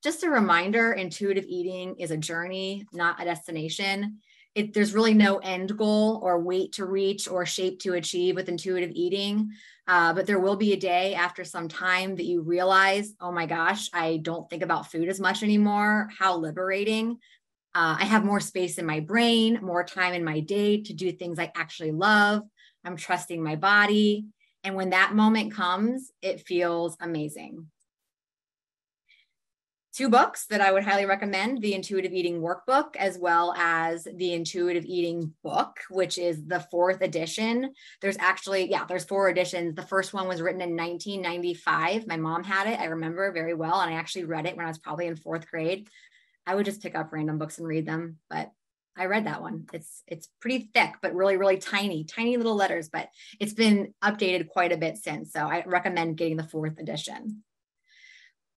Just a reminder intuitive eating is a journey, not a destination it, there's really no end goal or weight to reach or shape to achieve with intuitive eating. Uh, but there will be a day after some time that you realize, oh my gosh, I don't think about food as much anymore. How liberating. Uh, I have more space in my brain, more time in my day to do things I actually love. I'm trusting my body. And when that moment comes, it feels amazing two books that I would highly recommend the Intuitive Eating Workbook, as well as the Intuitive Eating Book, which is the fourth edition. There's actually, yeah, there's four editions. The first one was written in 1995. My mom had it, I remember very well. And I actually read it when I was probably in fourth grade. I would just pick up random books and read them, but I read that one. It's it's pretty thick, but really, really tiny, tiny little letters, but it's been updated quite a bit since. So I recommend getting the fourth edition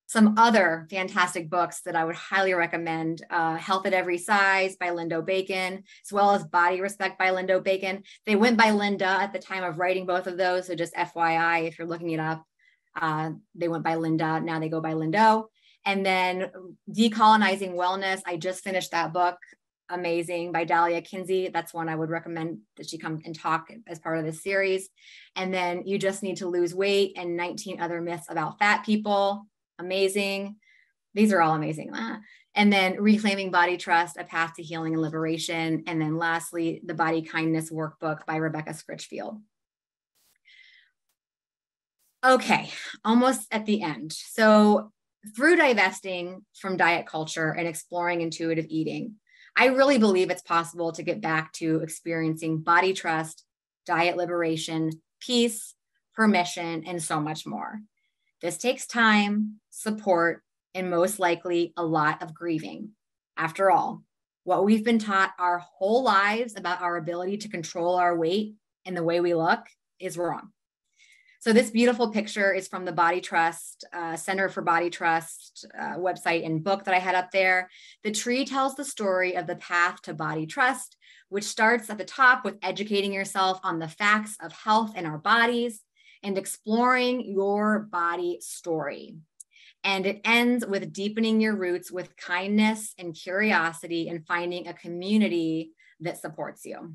some other fantastic books that I would highly recommend uh, Health at Every Size by Lindo Bacon, as well as Body Respect by Lindo Bacon. They went by Linda at the time of writing both of those. So just FYI, if you're looking it up, uh, they went by Linda. Now they go by Lindo. And then Decolonizing Wellness. I just finished that book. Amazing by Dalia Kinsey. That's one I would recommend that she come and talk as part of this series. And then You Just Need to Lose Weight and 19 Other Myths About Fat People amazing. these are all amazing. Ah. And then Reclaiming Body Trust, A Path to Healing and Liberation. And then lastly, the Body Kindness Workbook by Rebecca Scritchfield. Okay, almost at the end. So, through divesting from diet culture and exploring intuitive eating, I really believe it's possible to get back to experiencing body trust, diet liberation, peace, permission, and so much more. This takes time, support, and most likely a lot of grieving. After all, what we've been taught our whole lives about our ability to control our weight and the way we look is wrong. So, this beautiful picture is from the Body Trust uh, Center for Body Trust uh, website and book that I had up there. The tree tells the story of the path to body trust, which starts at the top with educating yourself on the facts of health in our bodies and exploring your body story. And it ends with deepening your roots with kindness and curiosity and finding a community that supports you.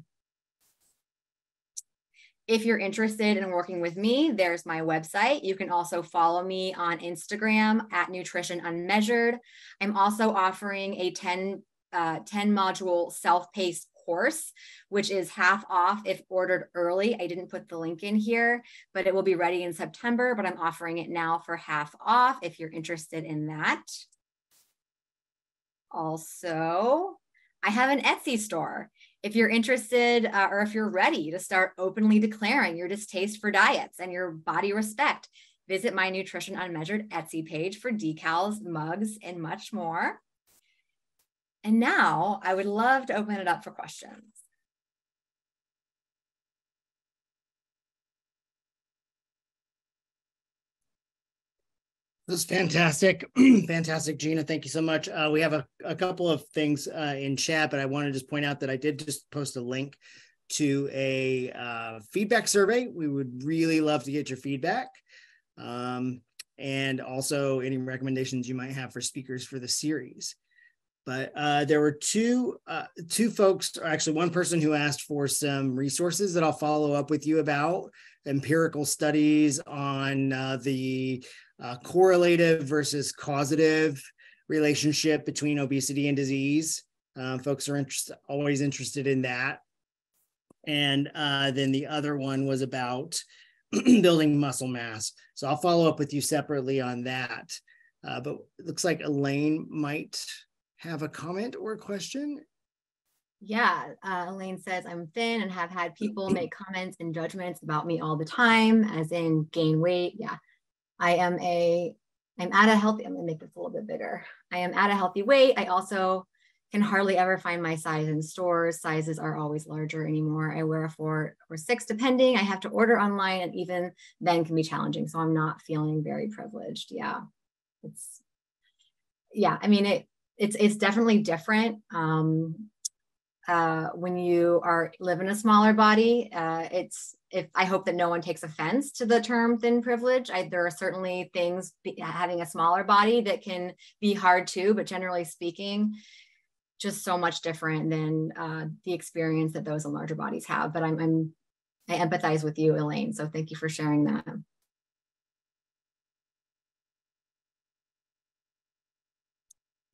If you're interested in working with me, there's my website. You can also follow me on Instagram at Nutrition Unmeasured. I'm also offering a 10, uh, 10 module self paced course, which is half off if ordered early. I didn't put the link in here, but it will be ready in September, but I'm offering it now for half off if you're interested in that. Also, I have an Etsy store. If you're interested uh, or if you're ready to start openly declaring your distaste for diets and your body respect, visit my Nutrition Unmeasured Etsy page for decals, mugs, and much more. And now I would love to open it up for questions. This is fantastic. fantastic, Gina. Thank you so much. Uh, we have a, a couple of things uh, in chat, but I want to just point out that I did just post a link to a uh, feedback survey. We would really love to get your feedback. Um, and also any recommendations you might have for speakers for the series but uh, there were two uh, two folks, or actually one person who asked for some resources that I'll follow up with you about empirical studies on uh, the uh, correlative versus causative relationship between obesity and disease. Um, folks are interest, always interested in that. And uh, then the other one was about building muscle mass. So I'll follow up with you separately on that. Uh, but looks like Elaine might have a comment or a question? Yeah, uh, Elaine says, I'm thin and have had people make comments and judgments about me all the time, as in gain weight. Yeah, I am a, I'm at a healthy, I'm gonna make this a little bit bigger. I am at a healthy weight. I also can hardly ever find my size in stores. Sizes are always larger anymore. I wear a four or six, depending. I have to order online, and even then can be challenging. So I'm not feeling very privileged. Yeah, it's, yeah, I mean, it, it's it's definitely different um, uh, when you are live in a smaller body. Uh, it's if I hope that no one takes offense to the term thin privilege. I, there are certainly things be, having a smaller body that can be hard too, but generally speaking, just so much different than uh, the experience that those in larger bodies have. But I'm, I'm I empathize with you, Elaine. So thank you for sharing that.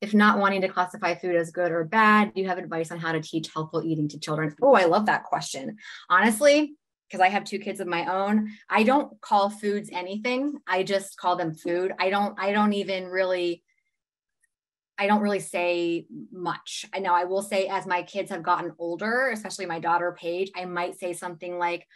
If not wanting to classify food as good or bad, do you have advice on how to teach healthful eating to children? Oh, I love that question. Honestly, because I have two kids of my own, I don't call foods anything. I just call them food. I don't I don't even really I don't really say much. I know I will say as my kids have gotten older, especially my daughter Paige, I might say something like,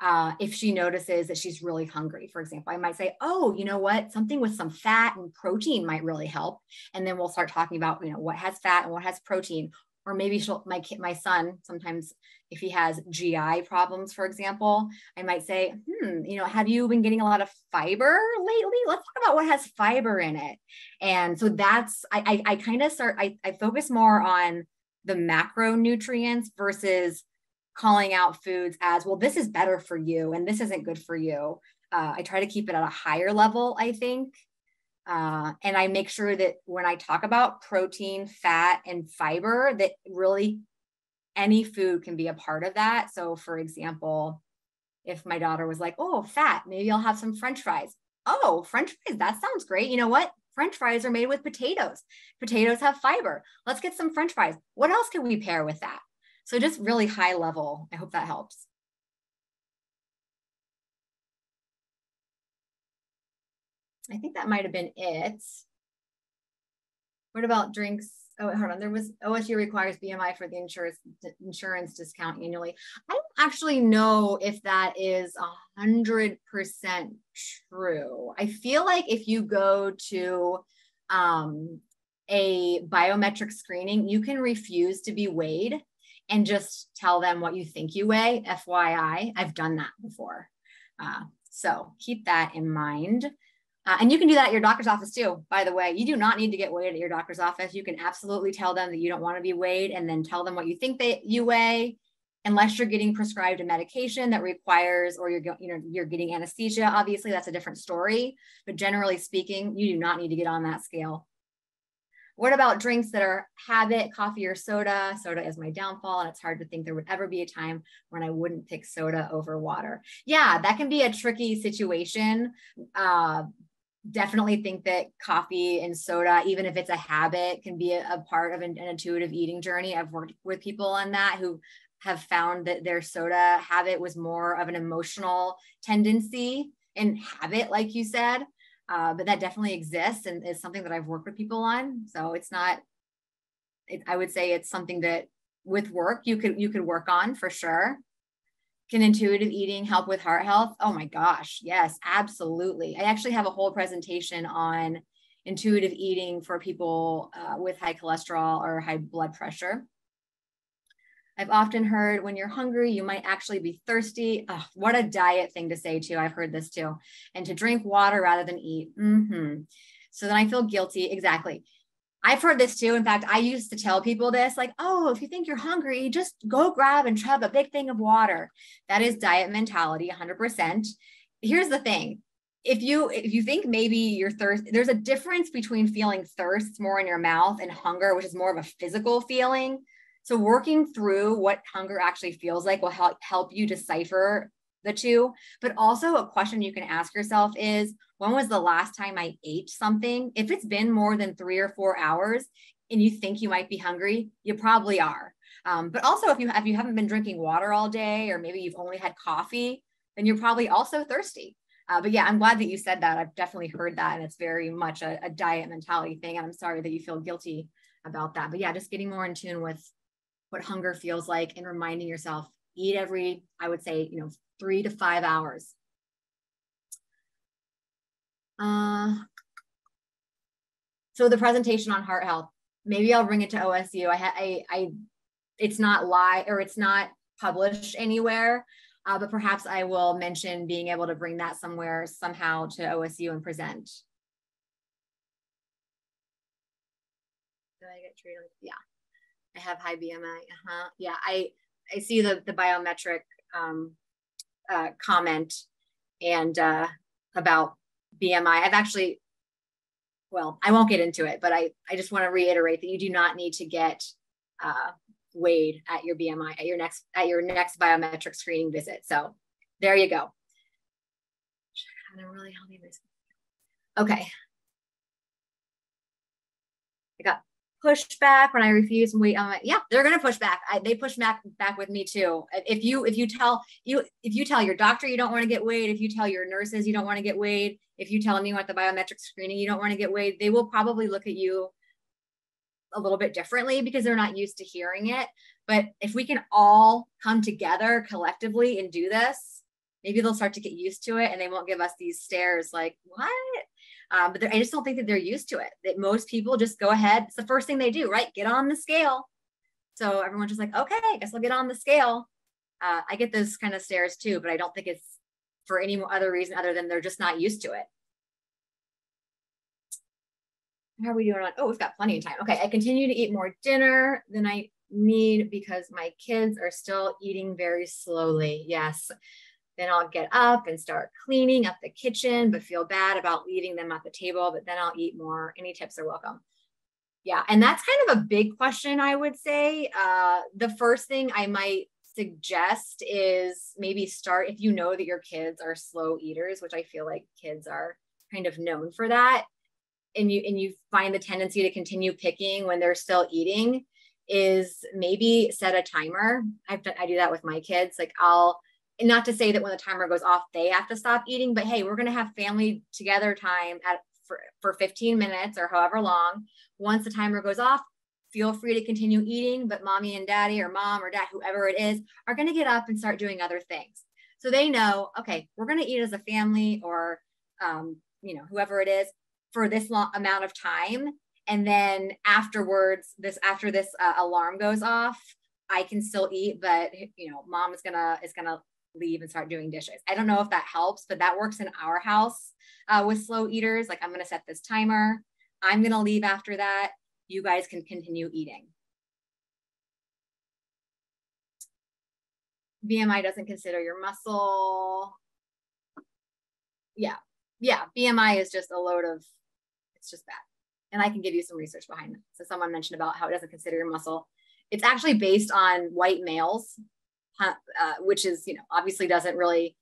uh, if she notices that she's really hungry, for example, I might say, "Oh, you know what? Something with some fat and protein might really help." And then we'll start talking about, you know, what has fat and what has protein. Or maybe she'll my my son sometimes if he has GI problems, for example, I might say, "Hmm, you know, have you been getting a lot of fiber lately? Let's talk about what has fiber in it." And so that's I I, I kind of start I, I focus more on the macronutrients versus calling out foods as well this is better for you and this isn't good for you uh, i try to keep it at a higher level i think uh, and i make sure that when i talk about protein fat and fiber that really any food can be a part of that so for example if my daughter was like oh fat maybe i'll have some french fries oh french fries that sounds great you know what French fries are made with potatoes. Potatoes have fiber. Let's get some French fries. What else can we pair with that? So just really high level. I hope that helps. I think that might have been it. What about drinks? Oh, hold on. There was OSU requires BMI for the insurance insurance discount annually. I don't actually know if that is a hundred percent true. I feel like if you go to um, a biometric screening, you can refuse to be weighed and just tell them what you think you weigh. FYI, I've done that before. Uh, so keep that in mind. Uh, and you can do that at your doctor's office too, by the way. You do not need to get weighed at your doctor's office. You can absolutely tell them that you don't want to be weighed and then tell them what you think they you weigh unless you're getting prescribed a medication that requires or you're you know you're getting anesthesia obviously that's a different story but generally speaking you do not need to get on that scale what about drinks that are habit? Coffee or soda? Soda is my downfall. And it's hard to think there would ever be a time when i wouldn't pick soda over water. Yeah that can be a tricky situation. Uh, definitely think that coffee and soda, even if it's a habit, can be a, a part of an, an, intuitive eating journey. I've worked with people on that who have found that their soda habit was more of an emotional tendency and habit, like you said. Uh, but that definitely exists and is something that I've worked with people on. So it's not, it, I would say it's something that with work you could you could work on for sure can intuitive eating help with heart health? Oh my gosh, yes, absolutely. I actually have a whole presentation on intuitive eating for people uh, with high cholesterol or high blood pressure. I've often heard when you're hungry, you might actually be thirsty. Oh, what a diet thing to say, too. I've heard this too. And to drink water rather than eat. Mm-hmm. So then I feel guilty. Exactly. I've heard this too. In fact, I used to tell people this like, oh, if you think you're hungry, just go grab and chug a big thing of water. That is diet mentality 100%. Here's the thing. If you if you think maybe you're thirst there's a difference between feeling thirst more in your mouth and hunger which is more of a physical feeling. So working through what hunger actually feels like will help help you decipher the two. But also a question you can ask yourself is when was the last time I ate something? If it's been more than three or four hours and you think you might be hungry, you probably are. Um, but also, if you if you haven't been drinking water all day, or maybe you've only had coffee, then you're probably also thirsty. Uh, but yeah, I'm glad that you said that. I've definitely heard that, and it's very much a, a diet mentality thing. And I'm sorry that you feel guilty about that. But yeah, just getting more in tune with what hunger feels like and reminding yourself eat every, I would say, you know, three to five hours. Uh, so the presentation on heart health, maybe I'll bring it to OSU. I, I, I it's not live or it's not published anywhere, uh, but perhaps I will mention being able to bring that somewhere somehow to OSU and present. Did I get treated? Yeah, I have high BMI. Uh-huh. Yeah, I I see the the biometric um, uh, comment and uh, about BMI. I've actually, well, I won't get into it, but I, I just want to reiterate that you do not need to get uh, weighed at your BMI at your next at your next biometric screening visit. So there you go. Really okay. I pushed back when I refuse and wait. I'm like, yeah, they're gonna push back. I, they push back back with me too. If you if you tell you if you tell your doctor you don't want to get weighed, if you tell your nurses you don't want to get weighed, if you tell them you want the biometric screening you don't want to get weighed, they will probably look at you a little bit differently because they're not used to hearing it. But if we can all come together collectively and do this, maybe they'll start to get used to it and they won't give us these stares like, what? Um, but I just don't think that they're used to it. That most people just go ahead. It's the first thing they do, right? Get on the scale. So everyone's just like, okay, I guess I'll get on the scale. Uh, I get those kind of stares too, but I don't think it's for any other reason other than they're just not used to it. How are we doing on? Oh, we've got plenty of time. Okay, I continue to eat more dinner than I need because my kids are still eating very slowly. Yes, then I'll get up and start cleaning up the kitchen, but feel bad about leaving them at the table. But then I'll eat more. Any tips are welcome. Yeah. And that's kind of a big question, I would say. Uh, the first thing I might suggest is maybe start if you know that your kids are slow eaters, which I feel like kids are kind of known for that. and you and you find the tendency to continue picking when they're still eating is maybe set a timer. I've done I do that with my kids. Like I'll not to say that when the timer goes off they have to stop eating, but hey, we're going to have family together time at for, for 15 minutes or however long. Once the timer goes off, feel free to continue eating, but mommy and daddy or mom or dad, whoever it is, are going to get up and start doing other things. So they know, okay, we're going to eat as a family or, um, you know, whoever it is for this long amount of time. And then afterwards, this, after this uh, alarm goes off, I can still eat, but you know, mom is gonna, is gonna leave and start doing dishes. I don't know if that helps, but that works in our house uh, with slow eaters. Like I'm gonna set this timer. I'm gonna leave after that you guys can continue eating. BMI doesn't consider your muscle. Yeah, yeah, BMI is just a load of, it's just bad. And I can give you some research behind it. So someone mentioned about how it doesn't consider your muscle. It's actually based on white males, uh, which is, you know, obviously doesn't really,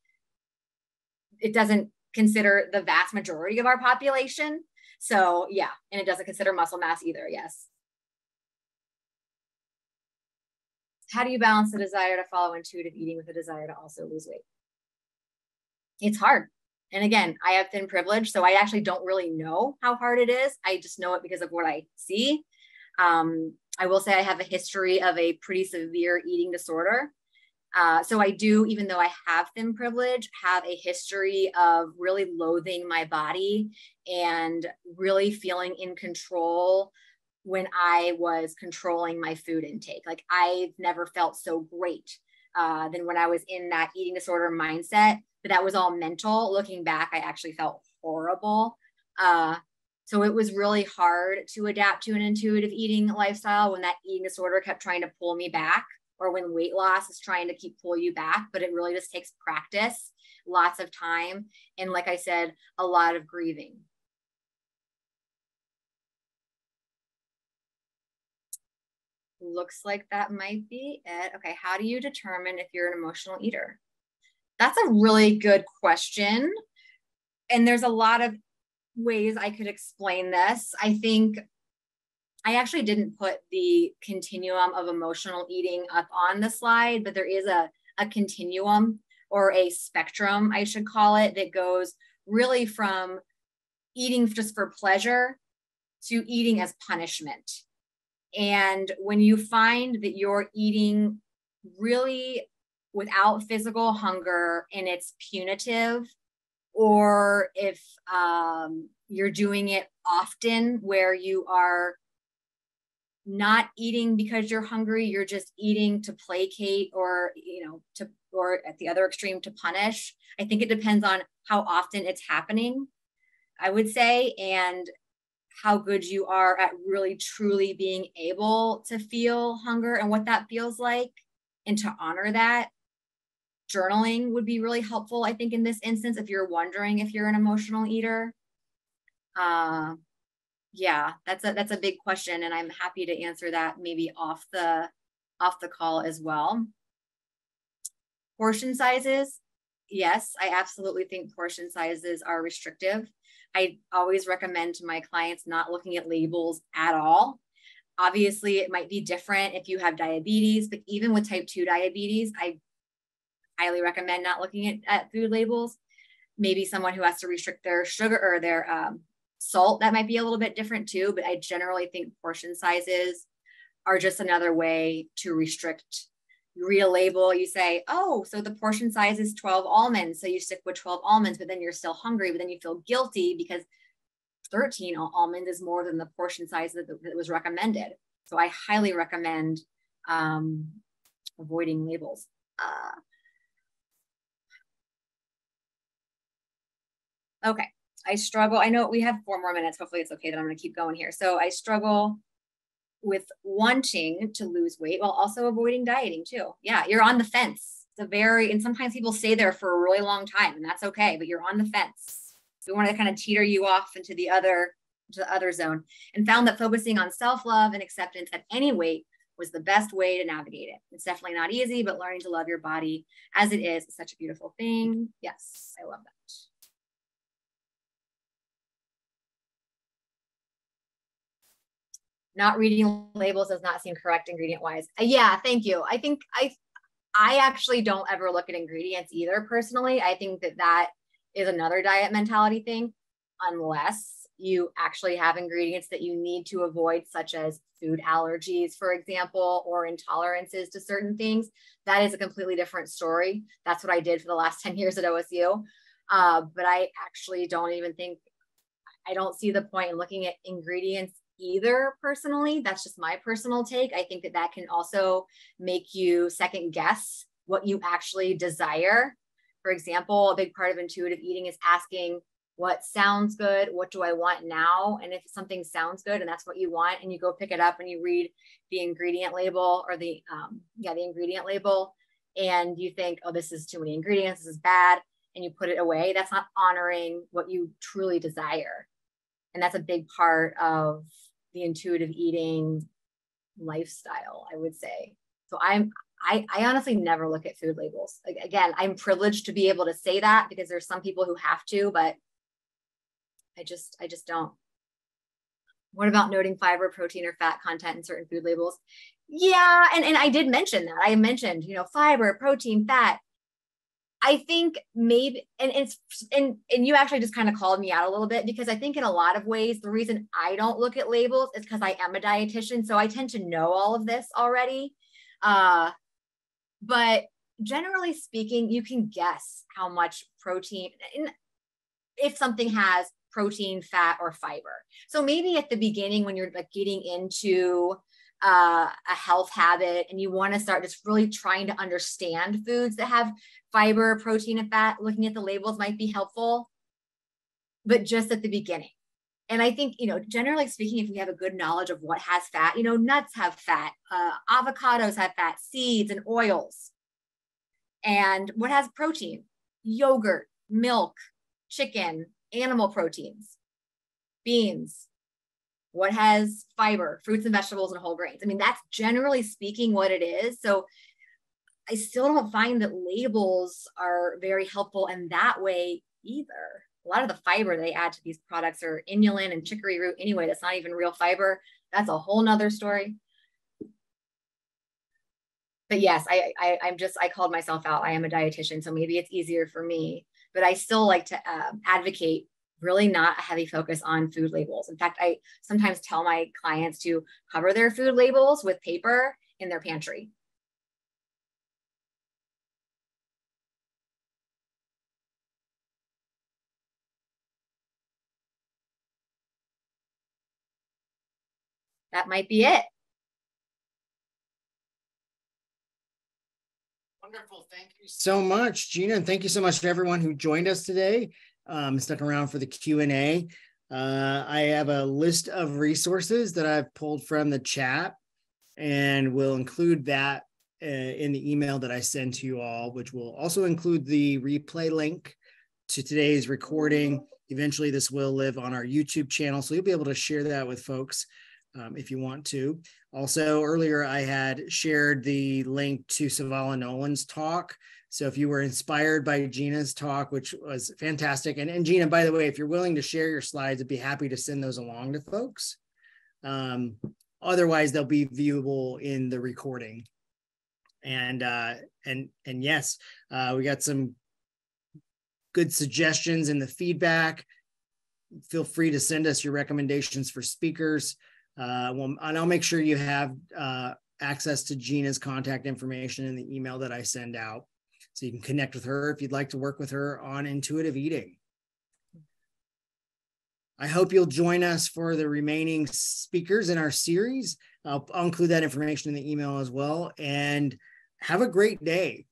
it doesn't consider the vast majority of our population. So yeah, and it doesn't consider muscle mass either. Yes. How do you balance the desire to follow intuitive eating with the desire to also lose weight? It's hard. And again, I have thin privilege, so I actually don't really know how hard it is. I just know it because of what I see. Um, I will say I have a history of a pretty severe eating disorder. Uh, so I do, even though I have thin privilege, have a history of really loathing my body and really feeling in control when I was controlling my food intake. Like I've never felt so great uh, than when I was in that eating disorder mindset. But that was all mental. Looking back, I actually felt horrible. Uh, so it was really hard to adapt to an intuitive eating lifestyle when that eating disorder kept trying to pull me back or when weight loss is trying to keep pull you back, but it really just takes practice, lots of time, and like I said, a lot of grieving. Looks like that might be it. Okay, how do you determine if you're an emotional eater? That's a really good question. And there's a lot of ways I could explain this. I think I actually didn't put the continuum of emotional eating up on the slide, but there is a, a continuum or a spectrum, I should call it, that goes really from eating just for pleasure to eating as punishment. And when you find that you're eating really without physical hunger and it's punitive, or if um, you're doing it often where you are not eating because you're hungry you're just eating to placate or you know to or at the other extreme to punish. I think it depends on how often it's happening i would say and how good you are at really truly being able to feel hunger and what that feels like. And to honor that journaling would be really helpful i think in this instance if you're wondering if you're an emotional eater. Uh, yeah, that's a that's a big question, and I'm happy to answer that maybe off the off the call as well. Portion sizes, yes, I absolutely think portion sizes are restrictive. I always recommend to my clients not looking at labels at all. Obviously, it might be different if you have diabetes, but even with type 2 diabetes, I highly recommend not looking at, at food labels. Maybe someone who has to restrict their sugar or their um, salt that might be a little bit different too but i generally think portion sizes are just another way to restrict read a label you say oh so the portion size is 12 almonds so you stick with 12 almonds but then you're still hungry but then you feel guilty because 13 almonds is more than the portion size that, that was recommended. So i highly recommend um, avoiding labels. Uh, okay I struggle. I know we have four more minutes. Hopefully, it's okay that I'm going to keep going here. So, I struggle with wanting to lose weight while also avoiding dieting too. Yeah, you're on the fence. It's a very, and sometimes people stay there for a really long time, and that's okay, but you're on the fence. We want to kind of teeter you off into the other to the other zone and found that focusing on self-love and acceptance at any weight was the best way to navigate it. It's definitely not easy, but learning to love your body as it is is such a beautiful thing. Yes, I love that. Not reading labels does not seem correct ingredient wise. Uh, yeah, thank you. I think I I actually don't ever look at ingredients either personally. I think that that is another diet mentality thing unless you actually have ingredients that you need to avoid such as food allergies for example or intolerances to certain things that is a completely different story that's what i did for the last 10 years at osu uh, but i actually don't even think i don't see the point in looking at ingredients either personally. That's just my personal take. I think that that can also make you second guess what you actually desire. For example, a big part of intuitive eating is asking what sounds good, what do I want now? And if something sounds good and that's what you want, and you go pick it up and you read the ingredient label or the um, yeah the ingredient label, and you think, oh, this is too many ingredients, this is bad, and you put it away. That's not honoring what you truly desire, and that's a big part of the intuitive eating lifestyle, I would say. So I'm I, I honestly never look at food labels. Like, again, I'm privileged to be able to say that because there's some people who have to, but I just I just don't. What about noting fiber, protein, or fat content in certain food labels? Yeah, and, and I did mention that. I mentioned, you know, fiber, protein, fat. I think maybe, and it's, and, and you actually just kind of called me out a little bit because I think in a lot of ways, the reason I don't look at labels is because I am a dietitian. So I tend to know all of this already. Uh, but generally speaking, you can guess how much protein, if something has protein, fat, or fiber. So maybe at the beginning, when you're like getting into uh, a health habit and you want to start just really trying to understand foods that have fiber, protein, and fat, looking at the labels might be helpful, but just at the beginning. And I think, you know, generally speaking, if we have a good knowledge of what has fat, you know, nuts have fat, uh, avocados have fat, seeds and oils. And what has protein? Yogurt, milk, chicken, animal proteins, beans, what has fiber, fruits and vegetables and whole grains. I mean, that's generally speaking what it is. So I still don't find that labels are very helpful in that way either. A lot of the fiber they add to these products are inulin and chicory root anyway. That's not even real fiber. That's a whole nother story. But yes, I, I I'm just I called myself out. I am a dietitian, so maybe it's easier for me. But I still like to um, advocate really not a heavy focus on food labels. In fact, I sometimes tell my clients to cover their food labels with paper in their pantry. That might be it. Wonderful. Thank you so much, Gina. And thank you so much to everyone who joined us today um, stuck around for the Q&A. Uh, I have a list of resources that I've pulled from the chat and we'll include that uh, in the email that I send to you all, which will also include the replay link to today's recording. Eventually, this will live on our YouTube channel, so you'll be able to share that with folks um, if you want to. Also, earlier I had shared the link to Savala Nolan's talk so if you were inspired by Gina's talk, which was fantastic, and, and Gina, by the way, if you're willing to share your slides, I'd be happy to send those along to folks. Um, otherwise, they'll be viewable in the recording. And uh, and and yes, uh, we got some good suggestions in the feedback. Feel free to send us your recommendations for speakers. Uh, well, and I'll make sure you have uh, access to Gina's contact information in the email that I send out. So you can connect with her if you'd like to work with her on intuitive eating. I hope you'll join us for the remaining speakers in our series. I'll, I'll include that information in the email as well. And have a great day.